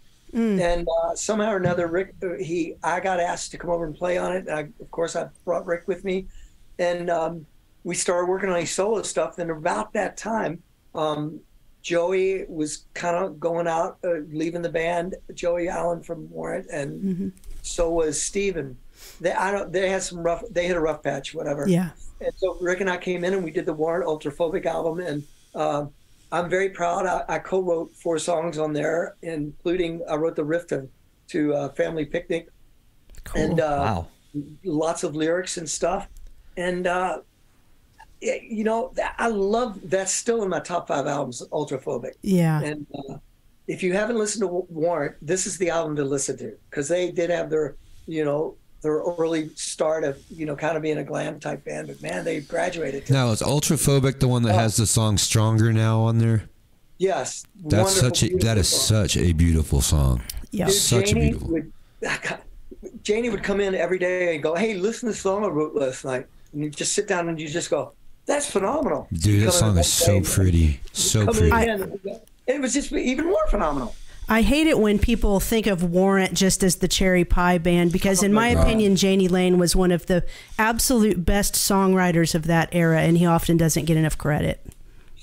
And uh, somehow or another, Rick, uh, he, I got asked to come over and play on it. I, of course, I brought Rick with me, and um, we started working on his solo stuff. And about that time, um, Joey was kind of going out, uh, leaving the band. Joey Allen from Warrant, and so was Steven. They, I don't. They had some rough. They hit a rough patch, whatever. yeah. And so Rick and I came in and we did the Warrant Ultraphobic album, and um I'm very proud. I, I co-wrote four songs on there, including I wrote the riff to, to uh, Family Picnic, Cool. and uh, Wow. lots of lyrics and stuff. And uh, yeah, you know, I love that's still in my top five albums, Ultraphobic. yeah. And uh, if you haven't listened to Warrant, this is the album to listen to because they did have their, you know, their early start of, you know, kind of being a glam type band. But man, they graduated. To, Now is Ultraphobic the one that oh. has the song "Stronger" now on there? yes, That's such a that is song. such a beautiful song. yeah. Dude, such a Jani beautiful- Would, Jani would come in every day and go, "Hey, listen to the song I wrote last night," and you just sit down and you just go, "That's phenomenal." Dude, that song is so pretty, so come in pretty. again, it was just even more phenomenal. I hate it when people think of Warrant just as the cherry pie band because, in my opinion, Jani Lane was one of the absolute best songwriters of that era, and he often doesn't get enough credit.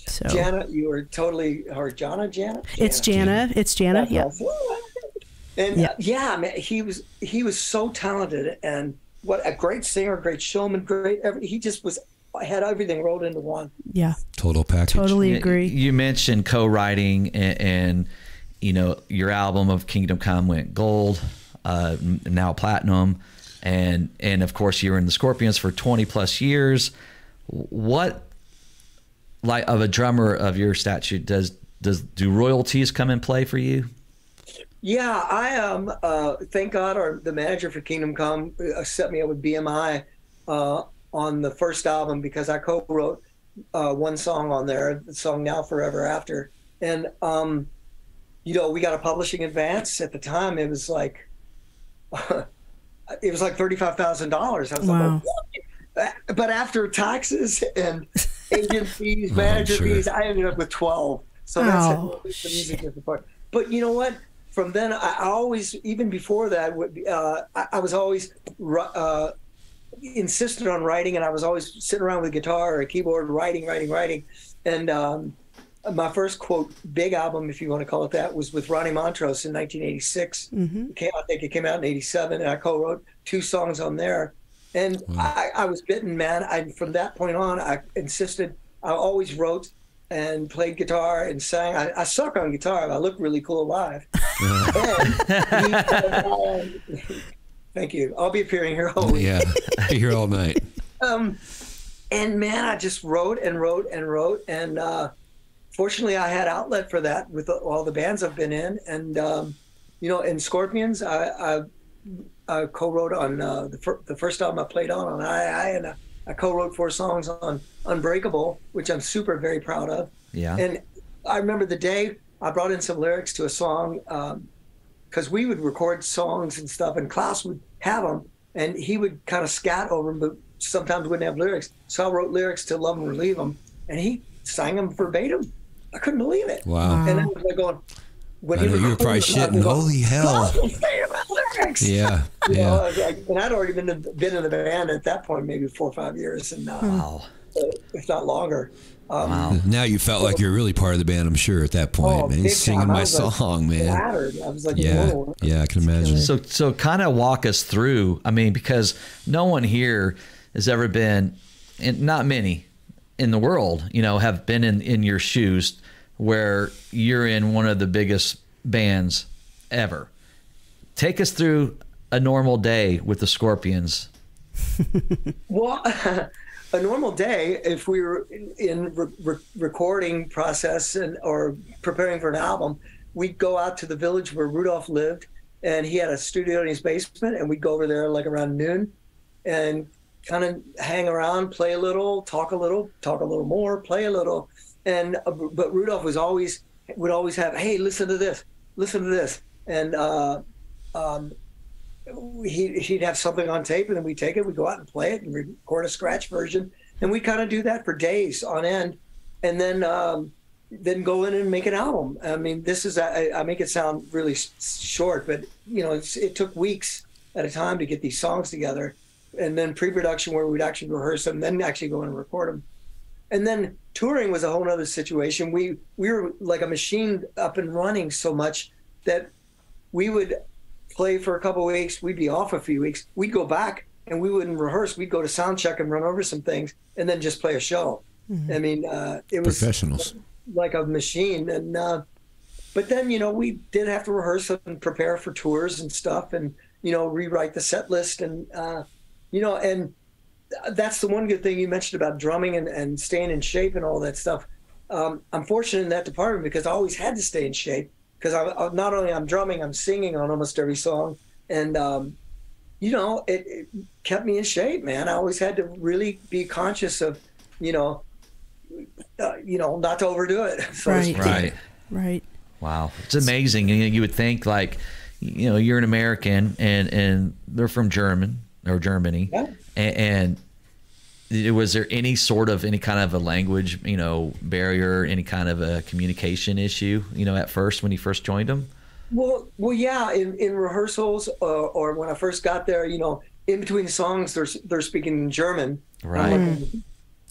So Jana, you were totally, or Jana, Jana. it's Jana. It's Jana. That's Yeah. awesome. And Yeah. uh, yeah, man, he was he was so talented and what a great singer, great showman, great. Every, he just was had everything rolled into one. Yeah. Total package. Totally You- agree. You mentioned co-writing, and, and you know your album of Kingdom Come went gold, uh, now platinum, and and of course you were in the Scorpions for twenty plus years. What like of a drummer of your statute does does do royalties come in play for you? Yeah, I um uh thank God our the manager for Kingdom Come uh, set me up with BMI uh on the first album because I co-wrote uh one song on there, the song Now Forever After. And um you know, we got a publishing advance at the time it was like it was like $35,000. I was Wow. like, what? but after taxes and agent fees, manager sure. fees, I ended up with 12. So that's Oh, the music is the part. But you know what? From then, I I always, even before that, uh, I, I was always ru- uh, insistent on writing, and I was always sitting around with a guitar or a keyboard, writing, writing, writing. And um, my first quote big album, if you want to call it that, was with Ronnie Montrose in 1986. It came, I think it came out in '87, and I co-wrote two songs on there. And I, I was bitten, man. I from that point on, I insisted. I always wrote and played guitar and sang. I, I suck on guitar. But I look really cool live. And he- uh, thank you. I'll be appearing here. all week. Yeah, here all night. Um, and man, I just wrote and wrote and wrote, and uh, fortunately, I had outlet for that with all the bands I've been in, and um, you know, in Scorpions, I, I, I co-wrote on uh, the, fir- the first album I played on on I, I and I, I co-wrote four songs on Unbreakable, which I'm super very proud of. Yeah. And I remember the day I brought in some lyrics to a song because we would record songs and stuff, and Klaus would have them, and he would kind of scat over them, but sometimes wouldn't have lyrics. So I wrote lyrics to "Love 'Em or Leave 'Em," and he sang them verbatim. I couldn't believe it. Wow. And I was like going, when I he know you were probably them, shitting. was Holy hell. "Klaus was saying my lyrics. Yeah, You know, yeah. I like- and I'd already been in, been in the band at that point, maybe four or five years, and uh, Wow. if not longer. Um, Wow. Now you felt like you're really part of the band. I'm sure at that point, Oh, man. He's singing time. I my was, like, song, man. flattered. I was like, Yeah, whoa. yeah, I can imagine. So so kind of walk us through. I mean, because no one here has ever been, and not many in the world, you know, have been in in your shoes where you're in one of the biggest bands ever. Take us through a normal day with the Scorpions. Well, a normal day, if we were in re- re- recording process and or preparing for an album, we'd go out to the village where Rudolf lived, and he had a studio in his basement, and we'd go over there like around noon, and kind of hang around, play a little, talk a little, talk a little more, play a little, and uh, but Rudolf was always would always have, hey, listen to this, listen to this, and uh, um, he, he'd have something on tape and then we take it, we go out and play it and record a scratch version. And we kind of do that for days on end. And then, um, then go in and make an album. I mean, this is, I, I make it sound really short, but you know, it took weeks at a time to get these songs together. And then pre-production where we'd actually rehearse them, then actually go in and record them. And then touring was a whole other situation. We, we were like a machine up and running so much that we would play for a couple of weeks. We'd be off a few weeks. We'd go back and we wouldn't rehearse. We'd go to sound check and run over some things and then just play a show. I mean, uh, it was Professionals. like a machine. And uh, but then you know we did have to rehearse and prepare for tours and stuff, and you know rewrite the set list and uh, you know and that's the one good thing you mentioned about drumming and, and staying in shape and all that stuff. Um, I'm fortunate in that department because I always had to stay in shape because I, I not only I'm drumming, I'm singing on almost every song, and um, you know it, it kept me in shape, man. I always had to really be conscious of, you know, uh, you know, not to overdo it. so Right. Right. Right. Wow, it's amazing. You, know, you would think like, you know, you're an American and and they're from German or Germany, Yeah. And, and was there any sort of any kind of a language, you know, barrier, any kind of a communication issue, you know, at first when you first joined them? Well, well, yeah. In, in rehearsals uh, or when I first got there, you know, in between songs, they're they're speaking in German. Right. I'm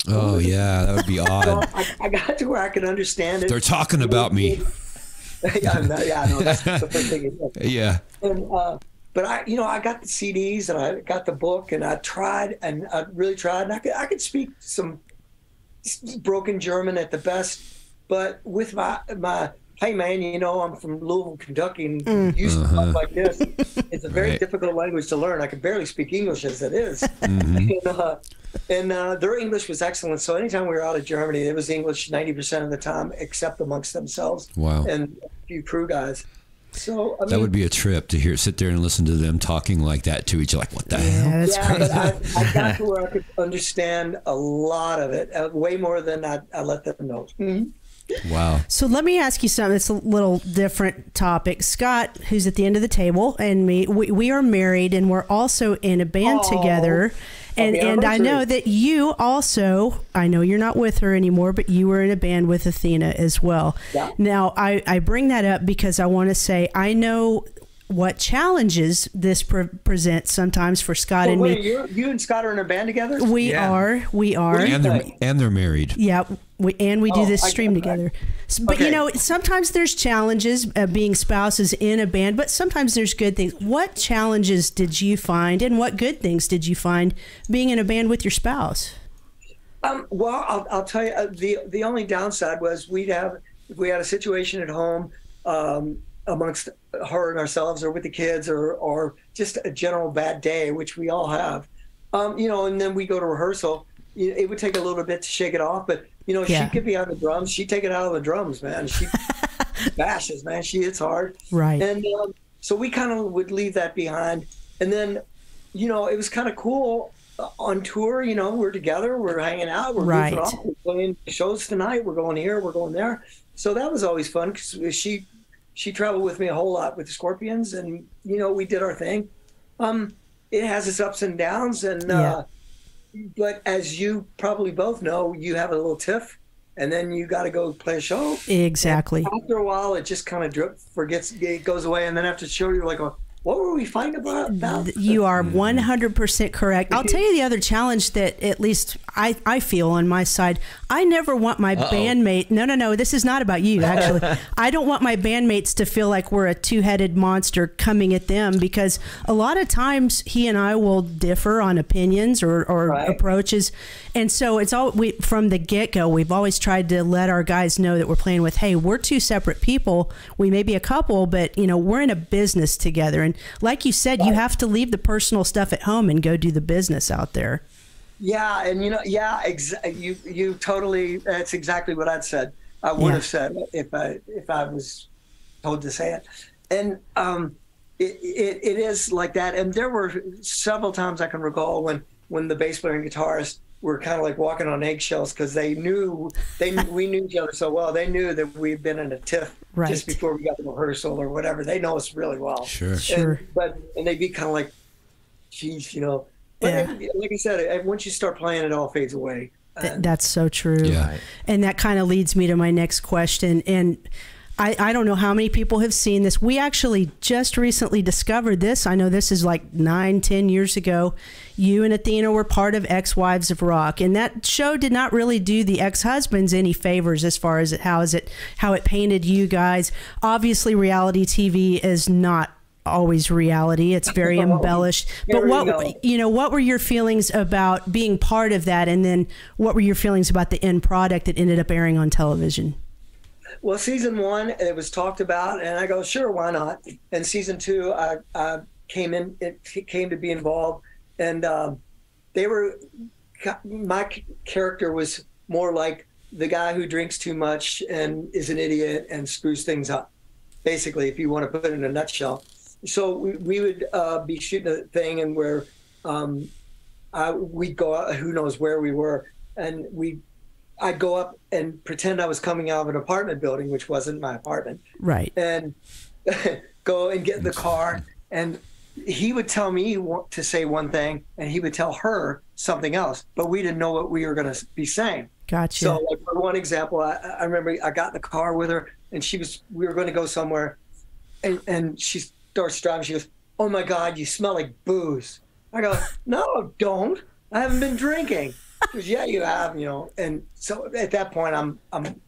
Oh yeah, that would be so odd. I, I got to where I could understand it. They're talking about me. yeah, no, yeah, no, that's the first thing. Yeah. And, uh, but I, you know, I got the CDs and I got the book and I tried and I really tried and I could, I could speak some broken German at the best, but with my, my, hey man, you know, I'm from Louisville, Kentucky and used to talk like this. It's a very Right. difficult language to learn. I could barely speak English as it is. Mm-hmm. and uh, and uh, their English was excellent. So anytime we were out of Germany, it was English 90% of the time, except amongst themselves Wow. and a few crew guys. So I mean, That would be a trip to hear, sit there and listen to them talking like that to each other. Like, what the hell? Yeah, that's yeah, great. I, I got to where I could understand a lot of it, uh, way more than I, I let them know. Mhm. Wow. So let me ask you something. It's a little different topic. Scott, who's at the end of the table, and me, we, we are married, and we're also in a band Aw. together. And and I know that you also, I know you're not with her anymore, but you were in a band with Athena as well. Yeah. Now I I bring that up because I want to say I know what challenges this pre- presents sometimes for Scott So and wait, me. you you and Scott are in a band together? We Yeah. are, we are. And they're and they're married. Yeah, we, and we do Oh, this I- stream together. S- But you know, sometimes there's challenges uh, being spouses in a band, but sometimes there's good things. What challenges did you find, and what good things did you find being in a band with your spouse? Um, well, I'll, I'll tell you, uh, the the only downside was we'd have if we had a situation at home um, amongst her and ourselves, or with the kids, or or just a general bad day, which we all have. Um, you know, and then we go to rehearsal. you- It would take a little bit to shake it off, but you know, Yeah. she could be on the drums. She'd take it out of the drums, man. She bashes, man. She hits hard. Right. And um, so we kind of would leave that behind. And then, you know, it was kind of cool uh, on tour. You know, we're together, we're hanging out, we're Right. off, we're playing shows tonight, we're going here, we're going there. So that was always fun because she she traveled with me a whole lot with the Scorpions, and you know, we did our thing. Um, it has its ups and downs, and uh, but as you probably both know, you have a little tiff, and then you got to go play a show Exactly. after a while, it just kind of drip, forgets, it goes away, and then after the show, you're like, "Oh, what were we fighting about?" about? You are 100% correct. I'll tell you the other challenge that at least I, I feel on my side, I never want my bandmate. No, no, no. This is not about you. Actually, I don't want my bandmates to feel like we're a two-headed monster coming at them because a lot of times he and I will differ on opinions or, or Right. approaches, and so it's all we from the get-go. We've always tried to let our guys know that we're playing with. Hey, we're two separate people. We may be a couple, but you know we're in a business together. And like you said, you have to leave the personal stuff at home and go do the business out there. Yeah, and you know, yeah, ex- you you totally. That's exactly what I'd said. I would Yeah. have said if I if I was told to say it, and um, it, it it is like that. And there were several times I can recall when when the bass player and guitarist were kind of like walking on eggshells because they knew they we knew each other so well. They knew that we'd been in a tiff Right. just before we got the rehearsal or whatever. They know us really well. Sure. Sure. But and they'd be kind of like, geez, you know. But Yeah. like I said, uh, once you start playing, it all fades away. Th- that's so true. Yeah. And that kind of leads me to my next question. And I, I don't know how many people have seen this. We actually just recently discovered this. I know this is like nine, ten years ago. You and Athena were part of Ex Wives of Rock, and that show did not really do the ex husbands any favors as far as it how is it how it painted you guys. Obviously, reality TV is not always reality. It's very embellished. But what go. you know, what were your feelings about being part of that, and then what were your feelings about the end product that ended up airing on television? Well, season one, it was talked about, and I go, sure, why not? And season two, I, I came in, it came to be involved, and um, they were, my character was more like the guy who drinks too much and is an idiot and screws things up, basically, if you want to put it in a nutshell. So we, we would uh, be shooting a thing, and where um, I, we'd go out, who knows where we were, and we I'd go up and pretend I was coming out of an apartment building, which wasn't my apartment, Right. and go and get in the car. And he would tell me to say one thing, and he would tell her something else. But we didn't know what we were going to be saying. Gotcha. So, like for one example, I, I remember I got in the car with her, and she was we were going to go somewhere, and and she starts driving. She goes, "Oh my God, you smell like booze." I go, "No, don't. I haven't been drinking." She goes, "Yeah, you have." You know, and so at that point, I'm I'm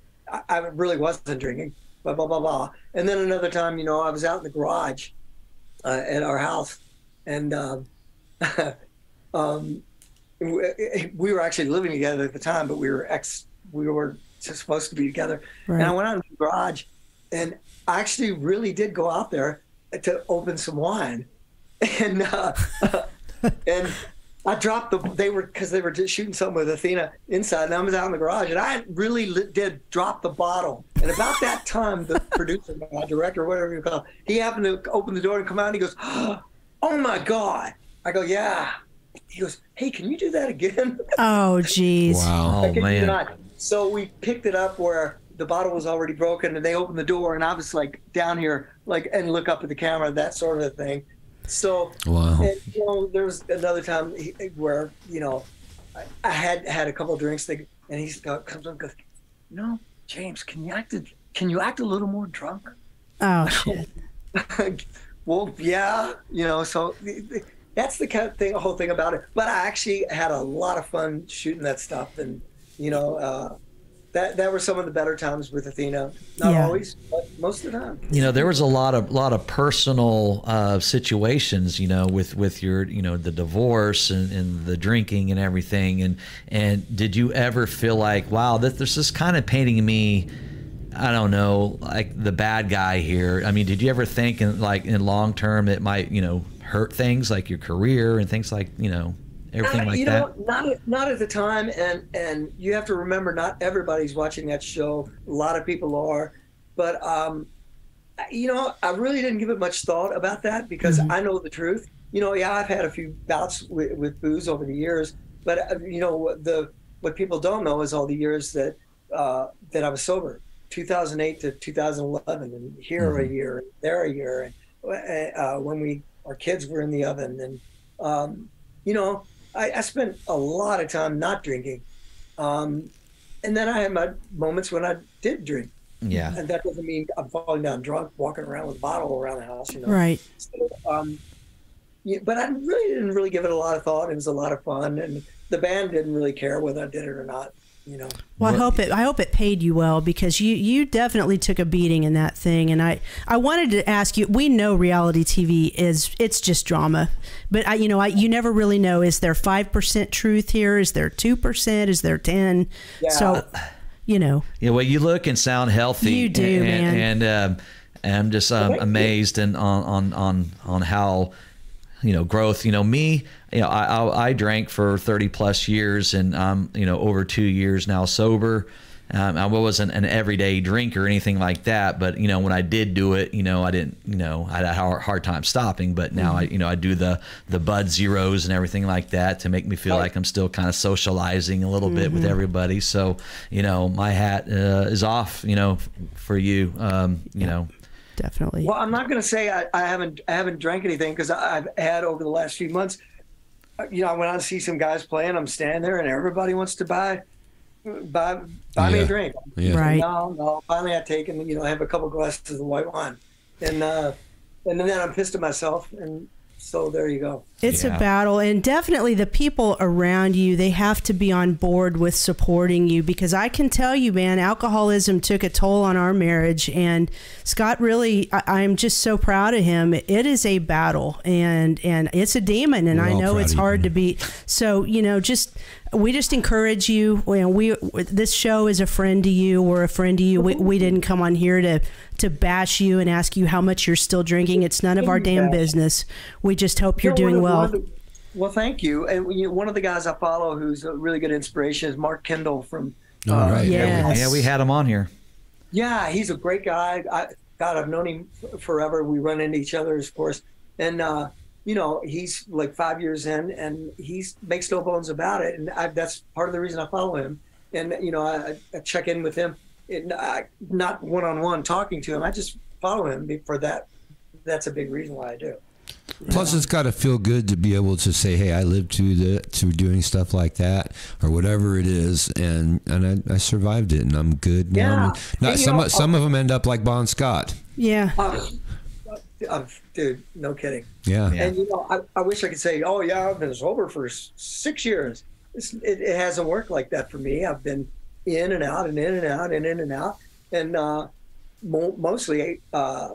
I, really wasn't drinking. Blah blah blah blah. And then another time, you know, I was out in the garage uh, at our house, and um, um, we we were actually living together at the time, but we were ex. We were supposed to be together. And I went out in the garage, and I actually really did go out there to open some wine, and uh, and I dropped the. They were because they were just shooting something with Athena inside, and I was out in the garage, and I really li- did drop the bottle. And about that time, the producer, my director, whatever you call, it, he happened to open the door and come out, and he goes, "Oh my god!" I go, "Yeah." He goes, "Hey, can you do that again?" oh, geez. Wow. Oh man. So we picked it up where the bottle was already broken, and they opened the door, and I was like down here, like, and look up at the camera, that sort of thing. So, Wow. and, you know, there was another time where you know, I, I had had a couple of drinks, they, and he comes up and goes, "No, James, can you act a, can you act a little more drunk?" Oh, shit. well, yeah, you know, so that's the kind of thing, the whole thing about it. But I actually had a lot of fun shooting that stuff, and you know, uh, that that were some of the better times with Athena. Not Yeah. always, but most of the time. you know there was a lot of lot of personal uh, situations you know with with your you know the divorce and, and the drinking and everything and and did you ever feel like wow this this is kind of painting me I don't know like the bad guy here I mean did you ever think in like in long term it might you know hurt things like your career and things like you know everything Uh, like you that know, not at- not at the time, and and you have to remember, not everybody's watching that show. A lot of people are, but um, you know, I really didn't give it much thought about that because I know the truth. You know, yeah, I've had a few bouts with, with booze over the years, but uh, you know, what the what people don't know is all the years that uh, that I was sober, 2008 to 2011, and here a year, and there a year, and uh, when we our kids were in the oven, and um, you know, I, I spent a lot of time not drinking. Um, and then I had my moments when I did drink. yeah And that doesn't mean I'm falling down drunk, walking around with a bottle around the house, you know. Right. So, um, yeah, but I really didn't really give it a lot of thought. It was a lot of fun, and the band didn't really care whether I did it or not. You know. Well, I hope it. I hope it paid you well because you you definitely took a beating in that thing. And I I wanted to ask you. We know reality TV is it's just drama, but I you know I you never really know. Is there five percent truth here? Is there two percent? Is there ten? Yeah. So, you know. Yeah, well, you look and sound healthy. You do, and, man. And, um, and I'm just um, amazed and on, on on on how you know growth. You know me. You know I I, I drank for 30 plus years, and I'm you know over two years now sober. Um, I wasn't an everyday drinker or anything like that, but you know when I did do it, you know I didn't, you know I had a hard, hard time stopping. But now I, you know I do the the Bud Zeros and everything like that to make me feel like I'm still kind of socializing a little bit with everybody. So you know my hat uh, is off, you know, for you, um, you know. Definitely. Well, I'm not going to say I, I haven't I haven't drank anything because I've had over the last few months. You know, I went out to see some guys playing. I'm standing there, and everybody wants to buy buy buy me a drink. Yeah. Right. No, no. Finally, I take and you know I have a couple glasses of white wine, and uh, and then I'm pissed at myself, and so there you go. It's Yeah. a battle, and definitely the people around you, they have to be on board with supporting you because I can tell you, man, alcoholism took a toll on our marriage. And Scott, really, I, I'm just so proud of him. It is a battle, and and it's a demon, and We're I know it's of you, hard to man. beat. So you know, just we just encourage you. And we this show is a friend to you. We're a friend to you. We, we didn't come on here to to bash you and ask you how much you're still drinking. It's none of our damn business. We just hope you're doing well. one of the- well, thank you. And one of the guys I follow who's a really good inspiration is Mark Kendall from. uh, All right. Yeah. Yes. Yeah, we had him on here. Yeah, he's a great guy. I, God, I've known him forever. We run into each other, of course, and uh, you know, he's like five years in, and he's makes no bones about it. And I, that's part of the reason I follow him. And you know, I, I check in with him, and I, not one on one talking to him. I just follow him for that. That's a big reason why I do. Plus, it's got to feel good to be able to say, "Hey, I lived through the through doing stuff like that, or whatever it is, and and I, I survived it, and I'm good now." Yeah. Not, And, some know, some of them end up like Bon Scott. Yeah. Uh, uh, dude, no kidding. Yeah. Yeah. And you know, I, I wish I could say, "Oh yeah, I've been sober for six years." It's, it, it hasn't worked like that for me. I've been in and out and in and out and in and out, and uh, mo- mostly uh,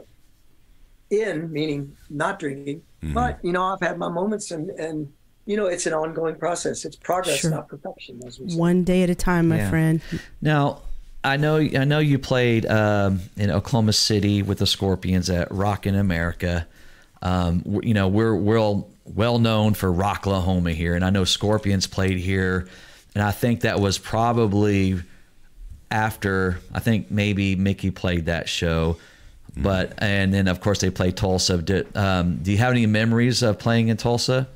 in, meaning not drinking. But you know, I've had my moments, and and you know, it's an ongoing process. It's progress, Sure. not perfection, as we say. One day at a time, my Yeah. friend. Now, I know I know you played um, in Oklahoma City with the Scorpions at Rockin' America. Um, you know, we're we're all well known for Rocklahoma here, and I know Scorpions played here, and I think that was probably after I think maybe Mikkey played that show. But and then of course they played Tulsa. Did, um, do you have any memories of playing in Tulsa?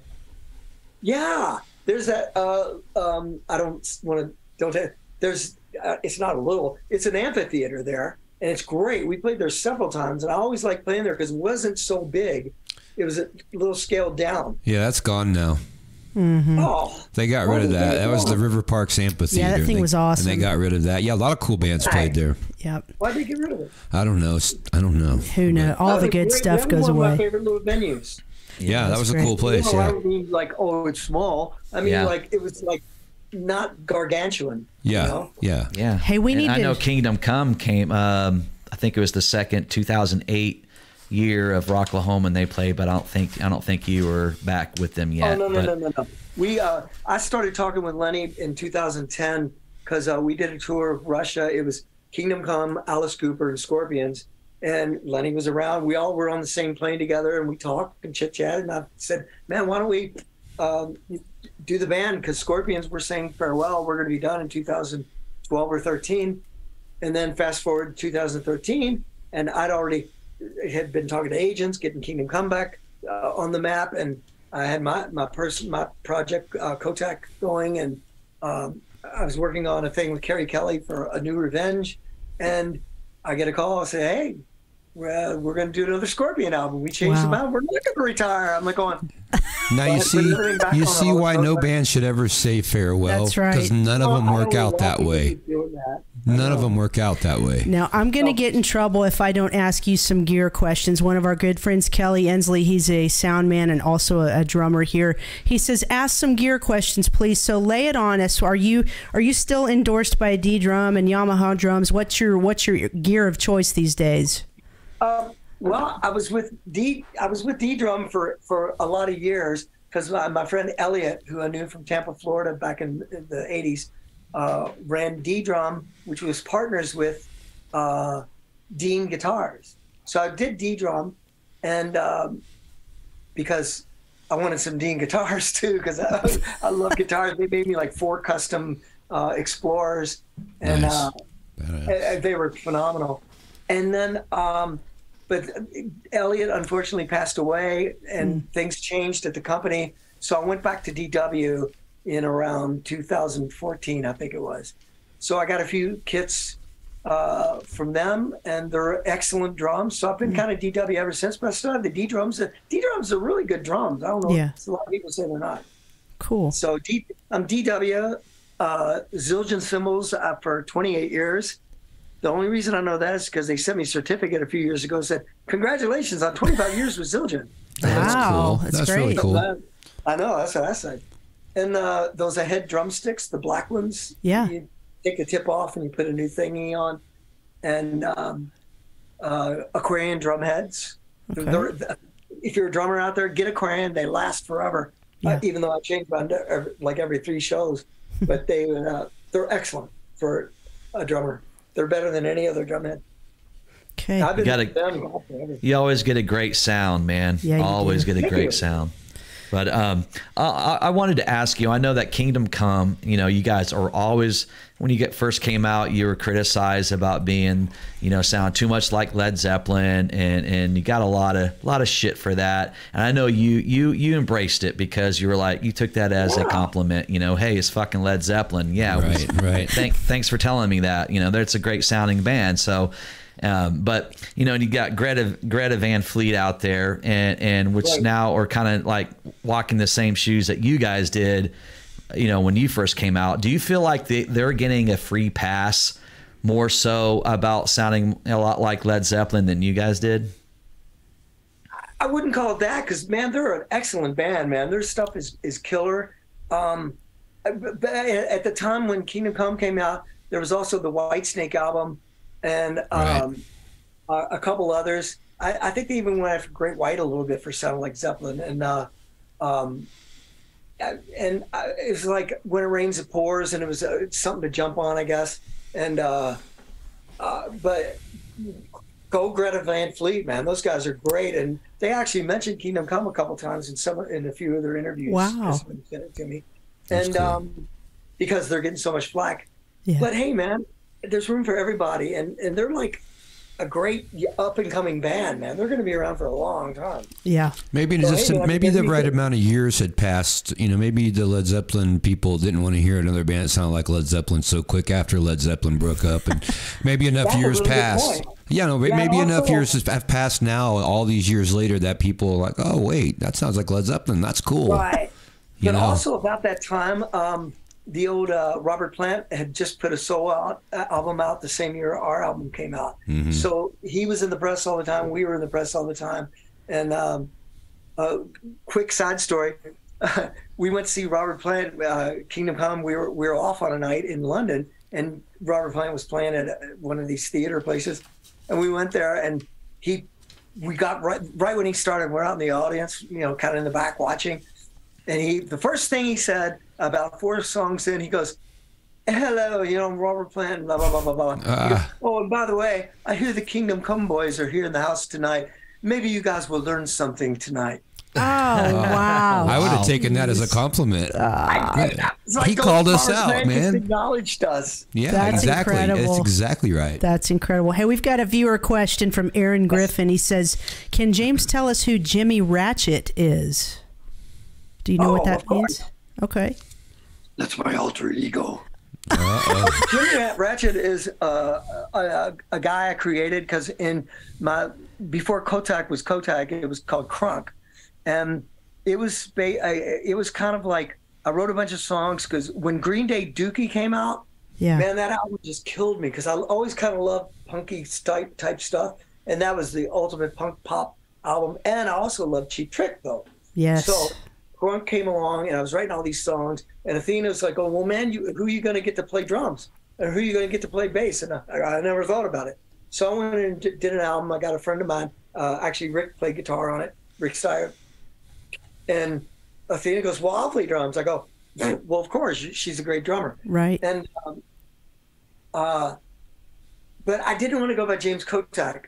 Yeah, there's that. Uh, um, I don't want to. Don't. Have, there's. Uh, it's not a little. It's an amphitheater there, and it's great. We played there several times, and I always liked playing there because it wasn't so big. It was a little scaled down. Yeah, that's gone now. Oh, They got rid of that. That was the River Parks Amphitheater. Yeah, that thing They- was awesome. And they got rid of that. Yeah, a lot of cool bands played there. Yep. why'd they get rid of it? I don't know. I don't know. Who knows? All That the good great. stuff That was goes one of my away. favorite little venues. Yeah, that that's was a cool place. you know, Yeah. don't mean like, oh, it's small. I mean, Yeah. like it was like not gargantuan. Yeah. You know? Yeah. Yeah. Hey, we And need I to- know Kingdom Come came. Um, I think it was the second 2008 year of Rocklahoma, and they played. But I don't think I don't think you were back with them yet. Oh no no but, no no no. We uh, I started talking with Lenny in 2010 because uh, we did a tour of Russia. It was Kingdom Come, Alice Cooper, and Scorpions, and Lenny was around. We all were on the same plane together, and we talked and chit chatted. And I said, "Man, why don't we um, do the band? Because Scorpions were saying farewell. We're going to be done in 2012 or 13." And then fast forward to 2013, and I'd already had been talking to agents, getting Kingdom Come back uh, on the map, and I had my my person my project uh, Kottak going, and um, I was working on a thing with Kerry Kelly for a new Revenge, and I get a call. I say, "Hey, we're, we're going to do another Scorpion album. We changed the Wow. band. We're not going to retire." I'm like going, Now you see, you see why no band should ever say farewell. That's right. Because none of oh, them work out that way. that. None of them work out that way. Now, I'm going to get in trouble if I don't ask you some gear questions. One of our good friends, Kelly Ensley, he's a sound man and also a, a drummer here. He says, "Ask some gear questions, please." So lay it on us. Are you are you still endorsed by D Drum and Yamaha drums? What's your what's your gear of choice these days? Um, well, I was with D. I was with D Drum for for a lot of years because my, my friend Elliot, who I knew from Tampa, Florida, back in, the '80s, uh, ran D Drum, which was partners with uh, Dean Guitars. So I did D Drum, and um, because I wanted some Dean guitars too, because I, I love guitars. They made me like four custom uh, Explorers, and Nice. uh, and they were phenomenal. And then, um, but Elliot unfortunately passed away, and things changed at the company. So I went back to DW in around 2014, I think it was. So I got a few kits uh, from them, and they're excellent drums. So I've been kind of DW ever since, but I still have the D drums. The D drums are really good drums. I don't know. Yeah. A lot of people say they're not. Cool. So D, I'm DW, uh, Zildjian cymbals uh, for 28 years. The only reason I know that is because they sent me a certificate a few years ago and said, Congratulations on 25 years with Zildjian. That's wow, cool. that's, That's great. really cool. I know, that's what I said. And uh, those ahead drumsticks, the black ones, Yeah. you take the tip off and you put a new thingy on. And um, uh, Aquarian drum heads. Okay. They're- if you're a drummer out there, get Aquarian. They last forever. Yeah. Uh, even though I change mine to every, like every three shows, but they uh, they're excellent for a drummer. They're better than any other drumhead. Okay. I've been gotta- with them forever. You always get a great sound, man. Yeah, you always do. get a Thank great you. sound. But um, I, I I wanted to ask you. I know that Kingdom Come. You know, you guys are always when you get first came out, you were criticized about being, you know, sound too much like Led Zeppelin, and and you got a lot of a lot of shit for that. And I know you you you embraced it because you were like you took that as a compliment. You know, hey, it's fucking Led Zeppelin. Yeah, Right, right. Thank, thanks for telling me that. You know, that's a great sounding band. So, um, but you know, and you got Greta Greta Van Fleet out there, and and which Right. now are kind of like walking the same shoes that you guys did. You know, when you first came out, do you feel like they, they're getting a free pass more so about sounding a lot like Led Zeppelin than you guys did? I wouldn't call it that because man, they're an excellent band. Man, their stuff is is killer. Um, but at the time when Kingdom Come came out, there was also the Whitesnake album, and um, a, a couple others. I, I think they even went after Great White a little bit for sounding like Zeppelin, and uh, um, and I, it was like when it rains it pours, and it was uh, something to jump on, I guess. And uh, uh, but go Greta Van Fleet, man. Those guys are great, and they actually mentioned Kingdom Come a couple times in some in a few of their interviews. Wow. Sent it to me, That's and cool. um, because they're getting so much flack. Yeah. But hey, man, there's room for everybody, and and they're like a great up and coming band, man. They're going to be around for a long time. yeah. Maybe So, just hey, man, maybe the right you- amount of years had passed. You know, maybe the Led Zeppelin people didn't want to hear another band that sounded like Led Zeppelin so quick after Led Zeppelin broke up, and maybe enough That's years really passed. point. Yeah, no, Yeah, maybe and enough years has- have passed now, all these years later, that people are like, oh wait, that sounds like Led Zeppelin. That's cool. Right. You but know. also about that time, um, the old uh, Robert Plant had just put a solo out, uh, album out the same year our album came out. Mm-hmm. So he was in the press all the time. We were in the press all the time. And um, a quick side story: we went to see Robert Plant, uh, Kingdom Come. We were we were off on a night in London, and Robert Plant was playing at uh, one of these theater places, and we went there, and he we got right right when he started. We're out in the audience, you know, kind of in the back watching, and he the first thing he said about four songs in, he goes. Hello, you know, I'm Robert Plant, blah, blah, blah, blah, blah. He goes, Ah. oh, and by the way, I hear the Kingdom Come boys are here in the house tonight. Maybe you guys will learn something tonight. Oh wow. I would have taken that as a compliment. It's like He called us out, man. acknowledged us. yeah, That's exactly. incredible. That's exactly right. That's incredible. Hey, we've got a viewer question from Aaron Griffin. He says, "Can James tell us who Jimmy Ratchet is?" Do you know what Oh, that means? course. Means? Okay. That's my alter ego. Jimmy Rat- Ratchet is uh, a, a guy I created because in my before Kottak was Kottak, it was called Crunk, and it was it was kind of like I wrote a bunch of songs because when Green Day Dookie came out, Yeah. Man, that album just killed me because I always kind of loved punky type type stuff, and that was the ultimate punk pop album. And I also loved Cheap Trick though. Yes. So Grunk came along, and I was writing all these songs, and Athena was like, "Oh, well, man, you, who are you going to get to play drums, and who are you going to get to play bass?" And I, I never thought about it. So I went and did an album. I got a friend of mine, uh, actually Rick played guitar on it, Rick Steier, and Athena goes, "Well, I'll play drums." I go, "Well, of course, she's a great drummer." right. And um, uh, but I didn't want to go by James Kottak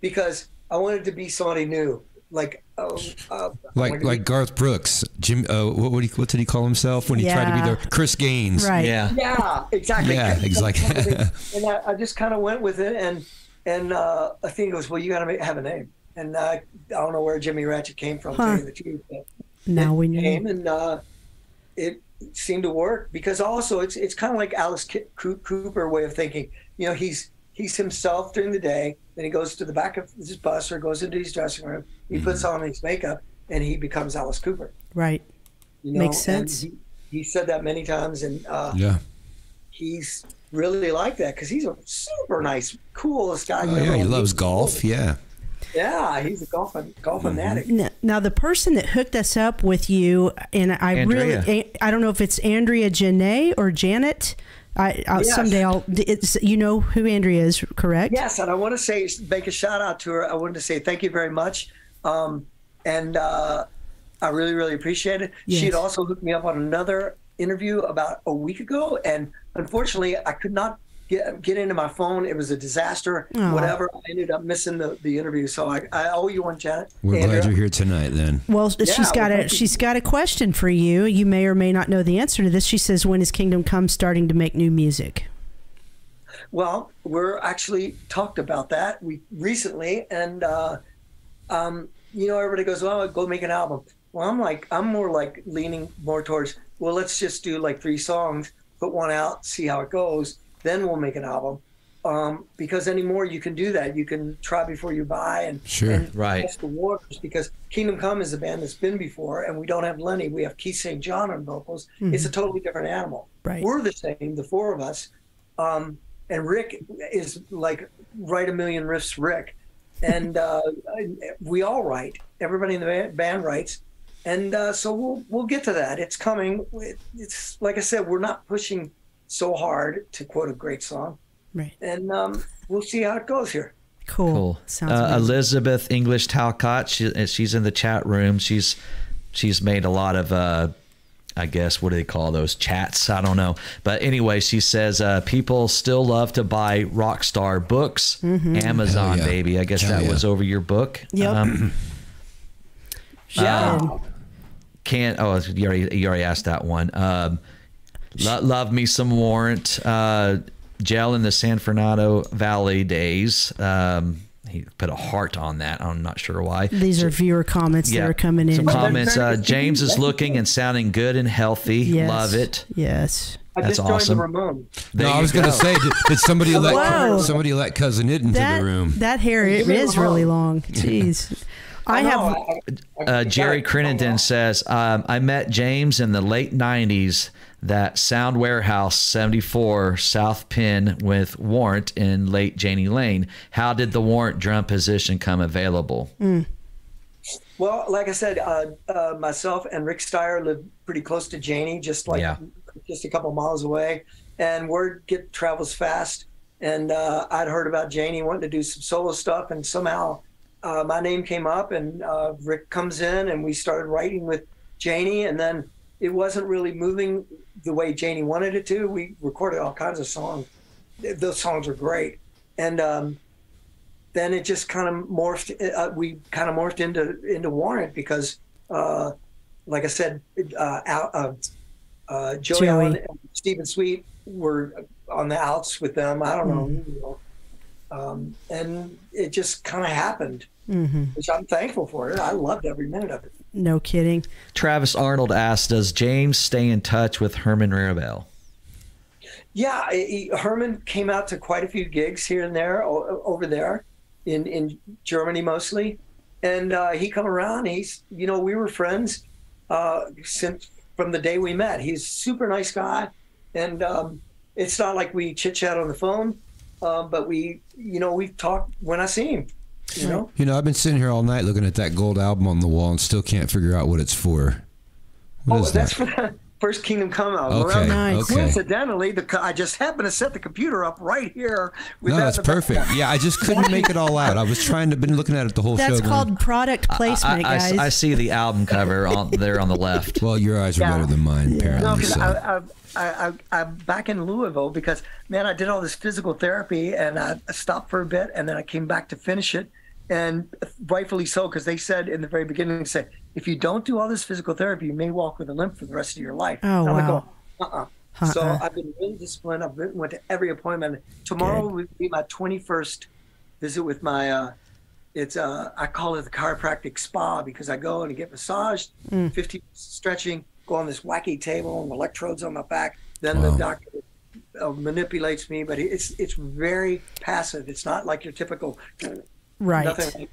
because I wanted to be somebody new, like uh, uh, Like like Garth Brooks, Jim. Uh, what would he, what did he call himself when he tried to be the Chris Gaines? Right. Yeah. yeah, exactly. Yeah, exactly. and I, I just kind of went with it, and and uh, Athena goes, "Well, you got to have a name." And uh, I don't know where Jimmy Ratchet came from. To Huh. you the truth, but Now we came know. and uh, it seemed to work because also it's it's kind of like Alice Ki- Coo- Cooper way of thinking. You know, he's he's himself during the day, then he goes to the back of his bus or goes into his dressing room. He puts on his makeup and he becomes Alice Cooper. Right. You know? Makes sense. He, he said that many times, and uh, Yeah. he's really like that because he's a super nice, coolest guy. Oh yeah, he loves golf. Yeah. Yeah, he's a golf golf fanatic. N- Now, the person that hooked us up with you, and I Andrea. really, I don't know if it's Andrea Janae or Janet. I, I'll, Yes. someday I'll. It's you know who Andrea is, correct? Yes, and I want to say make a shout out to her. I wanted to say thank you very much, um, and uh, I really really appreciate it. Yes. She had also hooked me up on another interview about a week ago, and unfortunately I could not get get into my phone. It was a disaster. Aw. Whatever, I ended up missing the, the interview. So I, I owe you one, Janet. We're Andrea. glad you're here tonight. Then. Well, she's well, got a she's got a question for you. You may or may not know the answer to this. She says, "When is Kingdom Come starting to make new music?" Well, we're actually talked about that we recently, and uh, um, you know, everybody goes, "Well, go make an album." Well, I'm like, I'm more like leaning more towards, well, let's just do like three songs, put one out, see how it goes, then we'll make an album. Um, because anymore, you can do that. You can try before you buy, and Sure. and Right. test the waters. Because Kingdom Come is a band that's been before, and we don't have Lenny. We have Keith St. John on vocals. It's a totally different animal. Right. We're the same, the four of us. Um, and Rick is like write a million riffs, Rick, and uh, we all write. Everybody in the band, band writes, and uh, so we'll we'll get to that. It's coming. It's like I said, we're not pushing so hard to quote a great song, Right. and um, we'll see how it goes here. Cool. Cool. Sounds Uh. Elizabeth English Talcott. She, uh, she's in the chat room. She's she's made a lot of. Uh, I guess what do they call those chats? I don't know. But anyway, she says uh, people still love to buy Rockstar books. Mm-hmm. Amazon, yeah. baby. I guess Hell that yeah. was over your book. Yep. Um, Yeah. can't. Oh, you already you already asked that one. Um, lo- love me some warrant. Uh, gel in the San Fernando Valley days. Um, he put a heart on that. I'm not sure why. These are viewer comments that are coming in. Some Well, comments. Uh, James is looking and sounding good and healthy. Yes. Love it. Yes. I That's just joined awesome. the Ramones. There no, I was going to say, did, did somebody let Whoa. somebody let cousin it into That the room? that hair it Give me a is really long. Jeez. I know, have I- I- Uh, Jerry I- Crittenden says, um, I met James in the late 90s, that Sound Warehouse 74 South Penn with Warrant in late Jani Lane. How did the Warrant drum position come available? Well, like I said, uh, uh, myself and Rick Steier live pretty close to Jani, just like Yeah. just a couple miles away. And word get travels fast. And uh, I'd heard about Jani wanting to do some solo stuff, and somehow uh, my name came up, and uh, Rick comes in, and we started writing with Jani. And then it wasn't really moving the way Jani wanted it to. We recorded all kinds of songs. Those songs are great, and um, then it just kind of morphed. Uh, we kind of morphed into into Warrant because, uh, like I said, uh, uh, uh, Joey, Joey. Allen and Steven Sweet were on the outs with them. I don't know, you know. Um, and it just kind of happened, hmm which I'm thankful for it. I loved every minute of it. No kidding. Travis Arnold asked, Does James stay in touch with Herman Rarebell? Yeah, he, Herman came out to quite a few gigs here and there o- over there, in in Germany mostly, and uh, he come around. He's you know we were friends uh, since from the day we met. He's a super nice guy, and um, it's not like we chit chat on the phone, uh, but we, you know, we talk when I see him. You know, You know, I've been sitting here all night looking at that gold album on the wall and still can't figure out what it's for. What oh, is that's that? for the first Kingdom Come album. Okay, Nice. okay. Coincidentally, the I just happened to set the computer up right here. No, that that's the perfect. background. Yeah, I just couldn't make it all out. I was trying to been looking at it the whole That's show. going, called product placement, I, I- guys. I see the album cover on there on the left. Well, your eyes are Yeah. better than mine, apparently. No, because so. I, I, I, I, I'm back in Louisville because man, I did all this physical therapy and I stopped for a bit and then I came back to finish it, and rightfully so because they said in the very beginning, they said if you don't do all this physical therapy, you may walk with a limp for the rest of your life. Oh, And I'm wow. like, uh-uh. So Uh-uh. I've been really disciplined. I've been, went to every appointment. Tomorrow Good. will be my 21st visit with my. Uh, it's uh, I call it the chiropractic spa because I go and I get massaged, Mm. 50 stretching, go on this wacky table and electrodes on my back. Then Wow. the doctor uh, manipulates me, but it's it's very passive. It's not like your typical right. nothing. Like,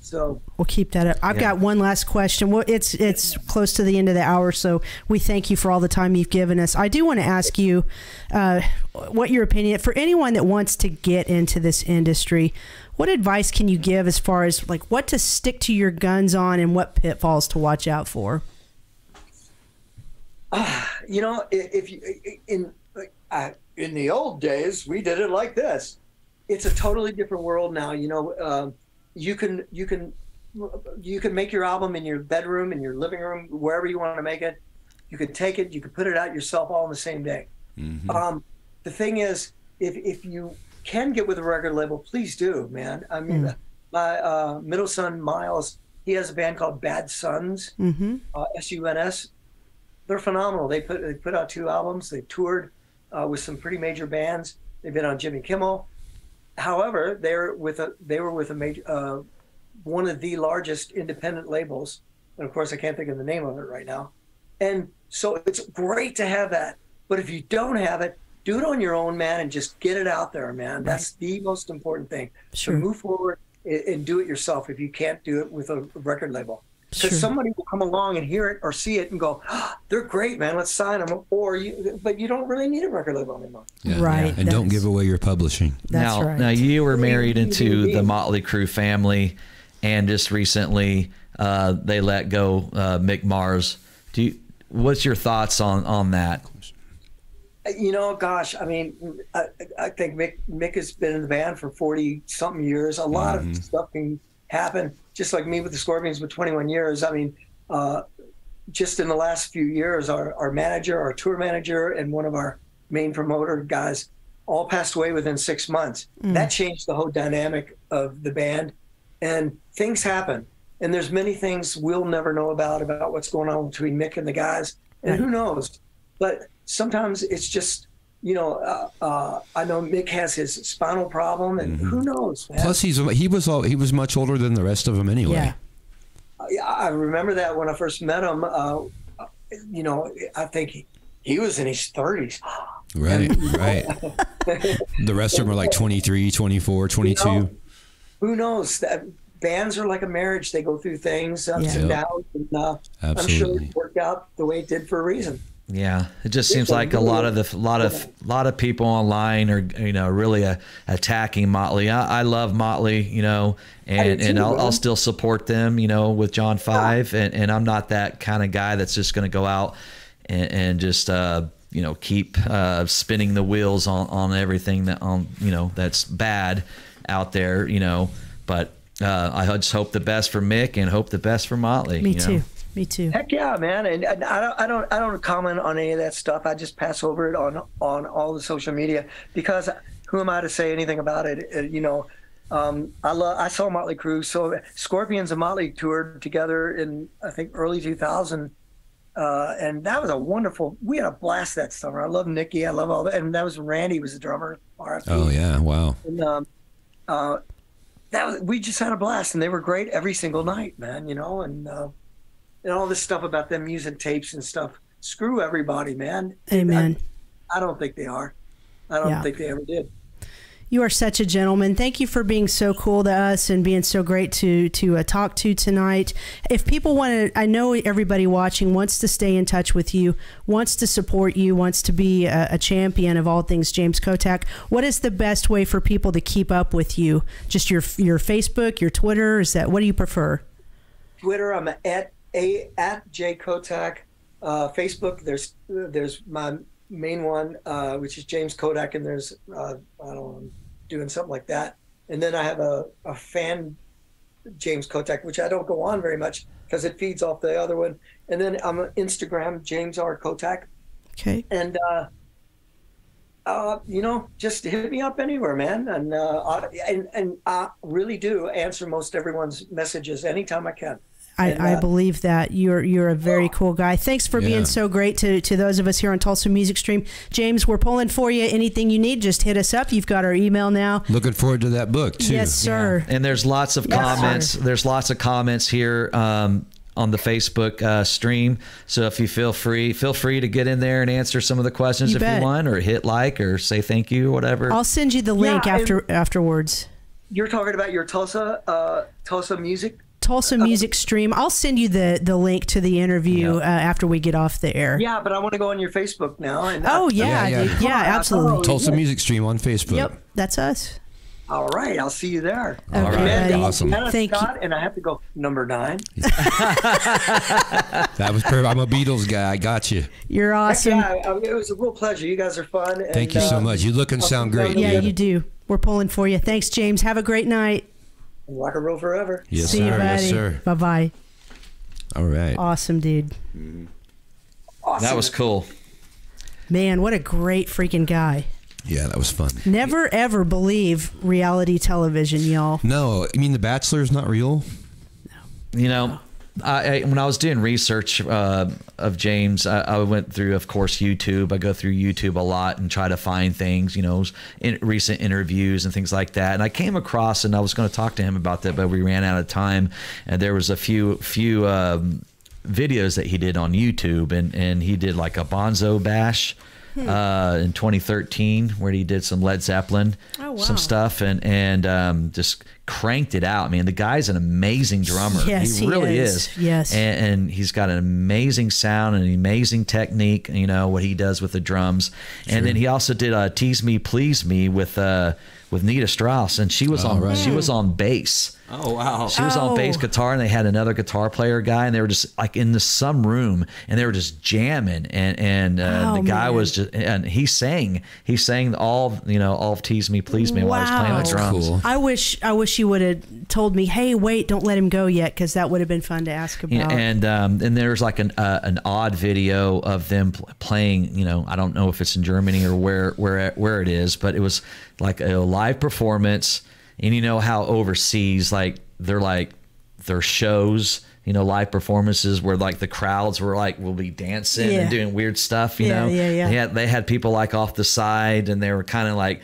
so We'll keep that up. I've Yeah. got one last question. Well, it's it's close to the end of the hour, so we thank you for all the time you've given us. I do want to ask you uh, what your opinion for anyone that wants to get into this industry. What advice can you give as far as like what to stick to your guns on and what pitfalls to watch out for? you know, i- if you in uh, in the old days, we did it like this. It's a totally different world now. You know, um, you can you can you can make your album in your bedroom, in your living room, wherever you want to make it. You can take it, you can put it out yourself all in the same day. Um, the thing is, if if you can get with a record label, please do, man. I mean, my uh, middle son Miles, he has a band called Bad Suns Mm-hmm. uh, SUNS. They're phenomenal. They put they put out two albums. They toured uh, with some pretty major bands. They've been on Jimmy Kimmel. However, they're with a they were with a major uh, one of the largest independent labels, and of course I can't think of the name of it right now. And so it's great to have that. But if you don't have it, do it on your own, man, and just get it out there, man. That's the most important thing. Sure. To move forward and do it yourself if you can't do it with a record label because Sure. somebody will come along and hear it or see it and go, "Ah, "They're great, man. Let's sign them." Or you, but you don't really need a record label anymore. Yeah, Right, And don't give away your publishing. That's now, right. now you were married into the. Motley Crue family, and just recently uh, they let go uh, Mick Mars. Do you, what's your thoughts on on that? You know, gosh, I mean, I, I think Mick Mick has been in the band for forty something years. A lot of stuff can happen, just like me with the Scorpions with twenty one years. I mean, uh, just in the last few years, our, our manager, our tour manager, and one of our main promoter guys all passed away within six months. That changed the whole dynamic of the band, and things happen. And there's many things we'll never know about about what's going on between Mick and the guys, and who knows. But sometimes it's just, you know, uh, uh, I know Mick has his spinal problem, and who knows, man. Plus, he's he was all, he was much older than the rest of them anyway. yeah. I- I remember that when I first met him. Uh, you know, I think he, he was in his 30s. Right, right. the rest of them are like 23, 24, 22. You know, who knows? That bands are like a marriage; they go through things, ups Yeah. and downs, and uh, I'm sure it worked out the way it did for a reason. Yeah, it just seems like a lot of the lot of lot of people online are you know really uh, attacking Motley. I, I love Motley, you know, and and I'll, I'll still support them, you know, with John Five, and, and I'm not that kind of guy that's just going to go out and, and just uh, you know keep uh, spinning the wheels on on everything that on you know that's bad out there, you know. But uh, I just hope the best for Mick and hope the best for Motley. Me you know? too. Me too. Heck yeah, man! And, and I don't, I don't, I don't comment on any of that stuff. I just pass over it on on all the social media because who am I to say anything about it? Uh, you know, um, I love. I saw Motley Crue. So Scorpions and Motley toured together in I think early 2000, uh, and that was a wonderful. We had a blast that summer. I love Nikki. I love all that, and that was when Randy was the drummer. RFP. Oh yeah, wow. And um, uh, that was, we just had a blast, and they were great every single night, man. You know, and uh, and all this stuff about them using tapes and stuff. Screw everybody, man. Amen. I, I don't think they are. I don't Yeah. think they ever did. You are such a gentleman. Thank you for being so cool to us and being so great to to uh, talk to tonight. If people want to, I know everybody watching wants to stay in touch with you, wants to support you, wants to be a, a champion of all things James Kottak. What is the best way for people to keep up with you? Just your your Facebook, your Twitter. Is that what do you prefer? Twitter, I'm at a at J Kottak. Uh, Facebook, there's there's my main one, uh, which is James Kottak, and there's uh, I don't know, I'm doing something like that. And then I have a, a fan James Kottak, which I don't go on very much because it feeds off the other one. And then I'm on Instagram, James R Kottak, Okay. and uh, uh, you know, just hit me up anywhere, man. And uh, I, and and I really do answer most everyone's messages anytime I can. I, And, I uh, believe that you're you're a very cool guy. Thanks for Yeah. being so great to, to those of us here on Tulsa Music Stream. James, we're pulling for you. Anything you need, just hit us up. You've got our email now. Looking forward to that book too. Yes, sir. And there's lots of Yes, comments. sir. There's lots of comments here um, on the Facebook uh, stream. So if you feel free, feel free to get in there and answer some of the questions You if bet. you want, or hit like, or say thank you, or whatever. I'll send you the link Yeah, after afterwards. You're talking about your Tulsa uh, Tulsa music. Tulsa Music Stream. I'll send you the the link to the interview Yeah. uh, after we get off the air. Yeah, but I want to go on your Facebook now. And Oh yeah, Yeah, yeah, yeah. yeah, absolutely. Tulsa Music Stream on Facebook. Yep, that's us. All right, I'll see you there. All right, Amanda, awesome. Anna Thank you. And I have to go number nine. That was perfect. I'm a Beatles guy. I got you. You're awesome. Yeah, I- it was a real pleasure. You guys are fun. And, Thank you so uh, much. You look and sound great. Yeah, dude. you do. We're pulling for you. Thanks, James. Have a great night. Rock and roll forever. Yes, See sir. you, buddy. Yes, sir. Bye bye. All right. Awesome, dude. Awesome. that was cool. Man, what a great freaking guy. Yeah, that was fun. Never ever believe reality television, y'all. No, I mean The Bachelor is not real. You know, I, I when I was doing research uh, of James, I, I went through, of course, YouTube. I go through YouTube a lot and try to find things, you know, in recent interviews and things like that. And I came across, and I was going to talk to him about that, but we ran out of time. And there was a few few um, videos that he did on YouTube, and and he did like a Bonzo Bash. Uh, in 2013, where he did some Led Zeppelin, Oh, wow. some stuff, and and um, just cranked it out. Man, the guy's an amazing drummer. Yes, he really is. is. Yes. And, and he's got an amazing sound and an amazing technique, you know, what he does with the drums. And then he also did uh, Tease Me, Please Me with uh, with Nita Strauss. And she was Oh, on right. she was on bass. Oh wow. She was Oh. on bass guitar, and they had another guitar player guy, and they were just like in the some room, and they were just jamming. And and uh, Oh, the guy man. was just, and he sang, he sang all you know, all "Tease Me, Please Me" while he was playing Wow. the drums. cool. I wish I wish you would have told me, "Hey, wait, don't let him go yet," because that would have been fun to ask about. Yeah, and um, and there's like an uh, an odd video of them pl- playing. You know, I don't know if it's in Germany or where where where it is, but it was like a live performance. And you know how overseas, like they're like their shows, you know, live performances where like the crowds were like will be dancing Yeah. and doing weird stuff. You Yeah, know, yeah, yeah. They had they had people like off the side, and they were kind of like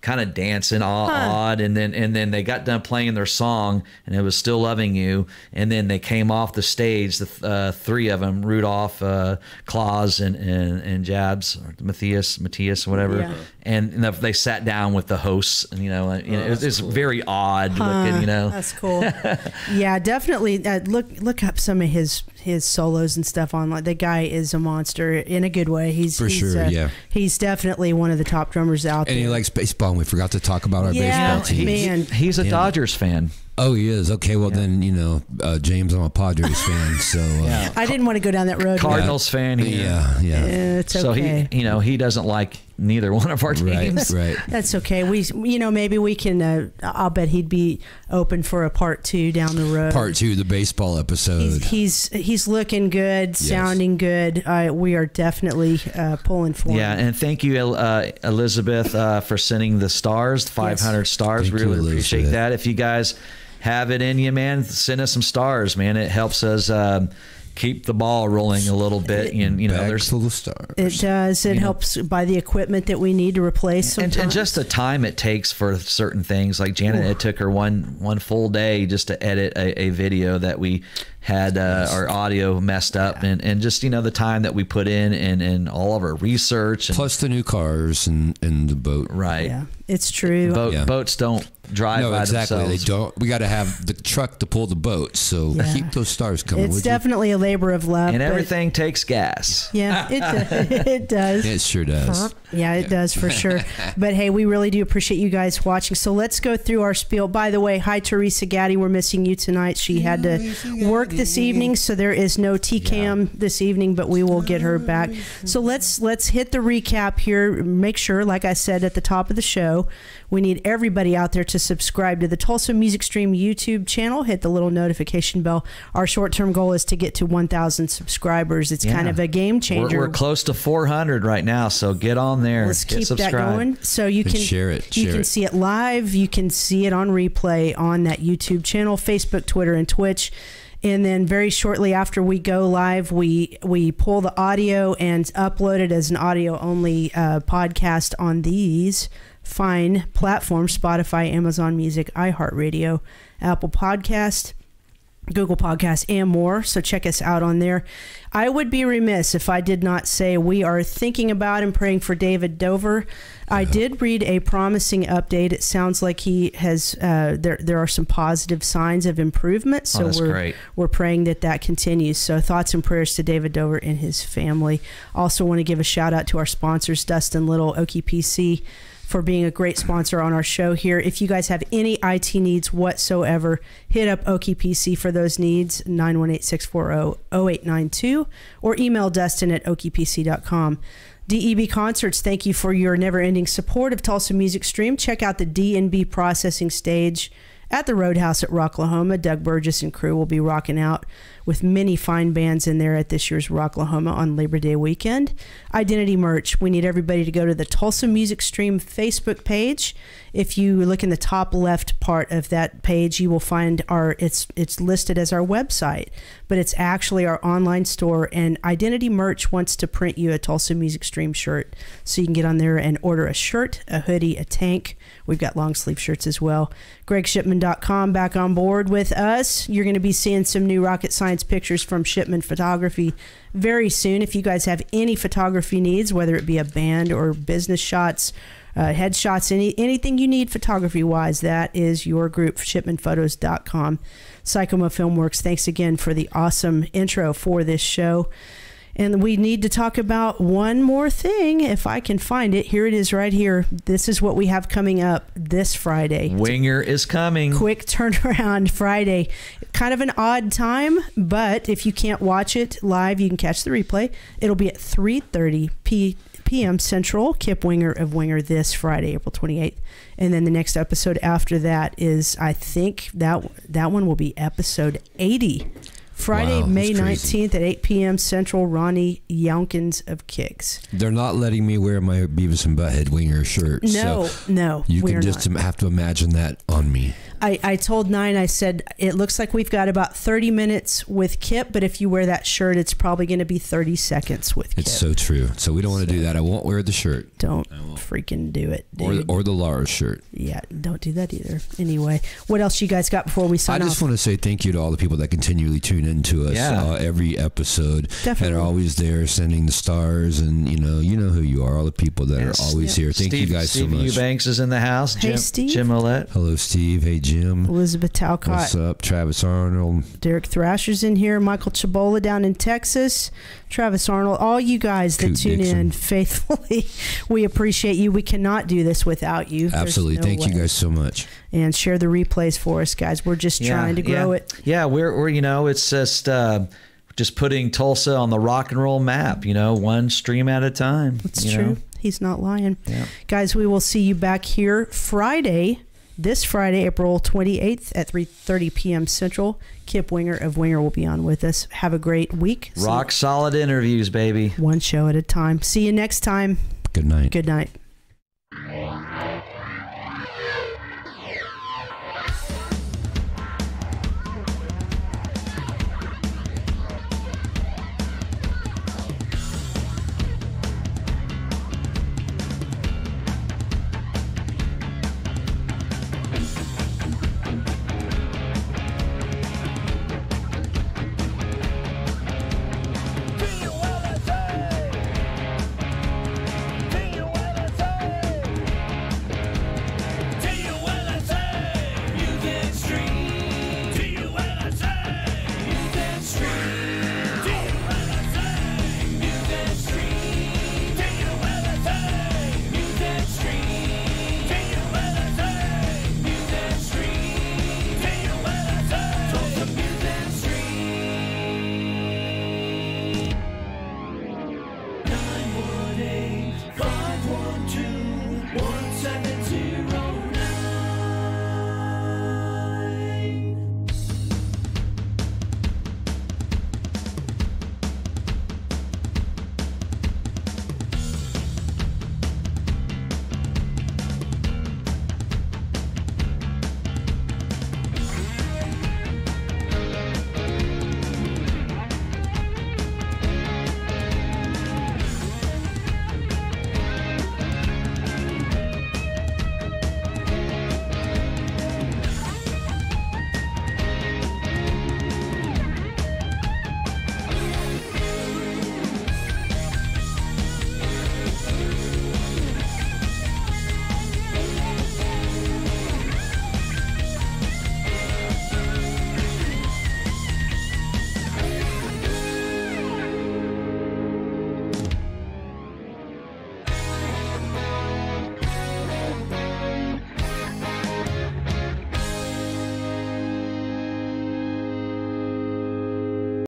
kind of dancing all Huh. odd and then and then they got done playing their song and it was still loving you and then they came off the stage the uh, three of them Rudolf uh, Klaus and, and and jabs or matthias matthias whatever Yeah. and, and they sat down with the hosts and you know, and, you it was, it's very odd looking you know That's cool. yeah, definitely. Uh, look look up some of his his solos and stuff online. The guy is a monster in a good way. He's For he's, sure, uh, yeah. He's definitely one of the top drummers out And there. And he likes baseball. And we forgot to talk about our Yeah, baseball team. he- Man. he's a Yeah. dodgers fan Oh, he is. Okay, well then you know, uh, James, I'm a Padres fan, so uh, I didn't want to go down that road. cardinals fan here. yeah, yeah, Uh, it's so he you know he doesn't like neither one of our teams right, right. That's okay. We, you know, maybe we can. Uh, I'll bet he'd be open for a part two down the road. Part two, the baseball episode. He's he's, he's looking good, sounding good. Uh, we are definitely uh, pulling for Yeah, him. and thank you, uh, Elizabeth, uh, for sending the stars, 500 stars. Thank really you, appreciate that. If you guys have it in you, man, send us some stars, man. It helps us um, keep the ball rolling a little bit. And, you know, Back there's. to the stars. It does. It helps buy the equipment that we need to replace. And, and just the time it takes for certain things, like Janet, it took her one one full day just to edit a, a video that we had uh, our audio messed up, and, and just you know the time that we put in and, and all of our research. And, Plus the new cars and, and the boat. right, Yeah, it's true. Boat, Yeah. boats don't drive No, by exactly. themselves. They don't. We got to have the truck to pull the boat. So Yeah. keep those stars coming. it's would you? definitely a labor of love. and everything takes gas. Yeah, it does. it does. It sure does. Yeah, it does for sure. But hey, we really do appreciate you guys watching. So let's go through our spiel. By the way, hi Teresa Gaddy. We're missing you tonight. She had to work this evening, so there is no TCAM this evening, but we will get her back. So let's let's hit the recap here. Make sure, like I said at the top of the show, we need everybody out there to subscribe to the Tulsa Music Stream YouTube channel. Hit the little notification bell. Our short term goal is to get to 1,000 subscribers. It's kind of a game We're, changer. we're close to 400 right now, so get on there. Let's get keep that going. So you And can share it, You share can it. see it live. You can see it on replay on that YouTube channel, Facebook, Twitter, and Twitch. And then very shortly after we go live, we we pull the audio and upload it as an audio only uh, podcast on these fine platforms: Spotify, Amazon Music, iHeartRadio, Apple Podcast. Google Podcasts, and more. So check us out on there. I would be remiss if I did not say we are thinking about and praying for David Dover. I did read a promising update. It sounds like he has. Uh, there, there are some positive signs of improvement. So Oh, we're great. we're praying that that continues. So thoughts and prayers to David Dover and his family. Also want to give a shout out to our sponsors, Dustin Little, Okie PC for being a great sponsor on our show here. If you guys have any IT needs whatsoever, hit up Okie PC for those needs, 918-640-0892, or email Dustin at okiepc.com. DEB Concerts, thank you for your never-ending support of Tulsa Music Stream. Check out the D&B processing stage at the Roadhouse at Rocklahoma. Doug Burgess and crew will be rocking out with many fine bands in there at this year's Rocklahoma on Labor Day weekend. Identity merch. We need everybody to go to the Tulsa Music Stream Facebook page. If you look in the top left part of that page, you will find our it's it's listed as our website, but it's actually our online store. And Identity Merch wants to print you a Tulsa Music Stream shirt, so you can get on there and order a shirt, a hoodie, a tank. We've got long sleeve shirts as well. GregShipman.com back on board with us. You're going to be seeing some new rocket science pictures from Shipman Photography very soon. If you guys have any photography needs, whether it be a band or business shots, uh, headshots, any anything you need photography wise, that is your group, shipmanphotos.com. Psychoma Filmworks, thanks again for the awesome intro for this show. And we need to talk about one more thing. If I can find it, here it is right here. This is what we have coming up this Friday. Winger is coming. Quick turnaround Friday. Kind of an odd time, but if you can't watch it live, you can catch the replay. It'll be at 3:30 p- p.m. Central. Kip Winger of Winger this Friday, April 28th, and then the next episode after that is, I think that that one will be episode 80. Friday, Wow, May 19th at 8 p.m. Central. Ronnie Younkins of Kix. They're not letting me wear my Beavis and Butthead winger shirt. No, so no, you can just not. have to imagine that on me. I, I told Nine, I said, it looks like we've got about 30 minutes with Kip, but if you wear that shirt, it's probably going to be 30 seconds with Kip. It's so true. So we don't want to do that. I won't wear the shirt don't freaking do it, or dude. or the Lara shirt. yeah, don't do that either. Anyway, what else you guys got before we sign I just off? want to say thank you to all the people that continually tune into us Yeah. uh, every episode Definitely. and are always there sending the stars and you know you know who you are all the people that Yes. are always Yeah. here thank Steve, you guys Steve so much Eubanks is in the house. Hey, Jim, Steve. Jim Millette. hello Steve hey Jim Elizabeth Talcott, what's up Travis Arnold Derek Thrasher's in here, Michael Chabola down in Texas, Travis Arnold, all you guys that Coot tune Dixon. in faithfully. We appreciate you. We cannot do this without you. Absolutely no thank you guys so much And share the replays for us, guys. We're just trying to grow yeah. it. Yeah, we're, we're you know, it's just uh, just putting Tulsa on the rock and roll map. You know, one stream at a time. It's you true. know? He's not lying. Yeah. Guys, we will see you back here Friday, this Friday, April 28th at 3:30 p.m. Central. Kip Winger of Winger will be on with us. Have a great week. See Rock solid interviews, baby. one show at a time. See you next time. good night Good night.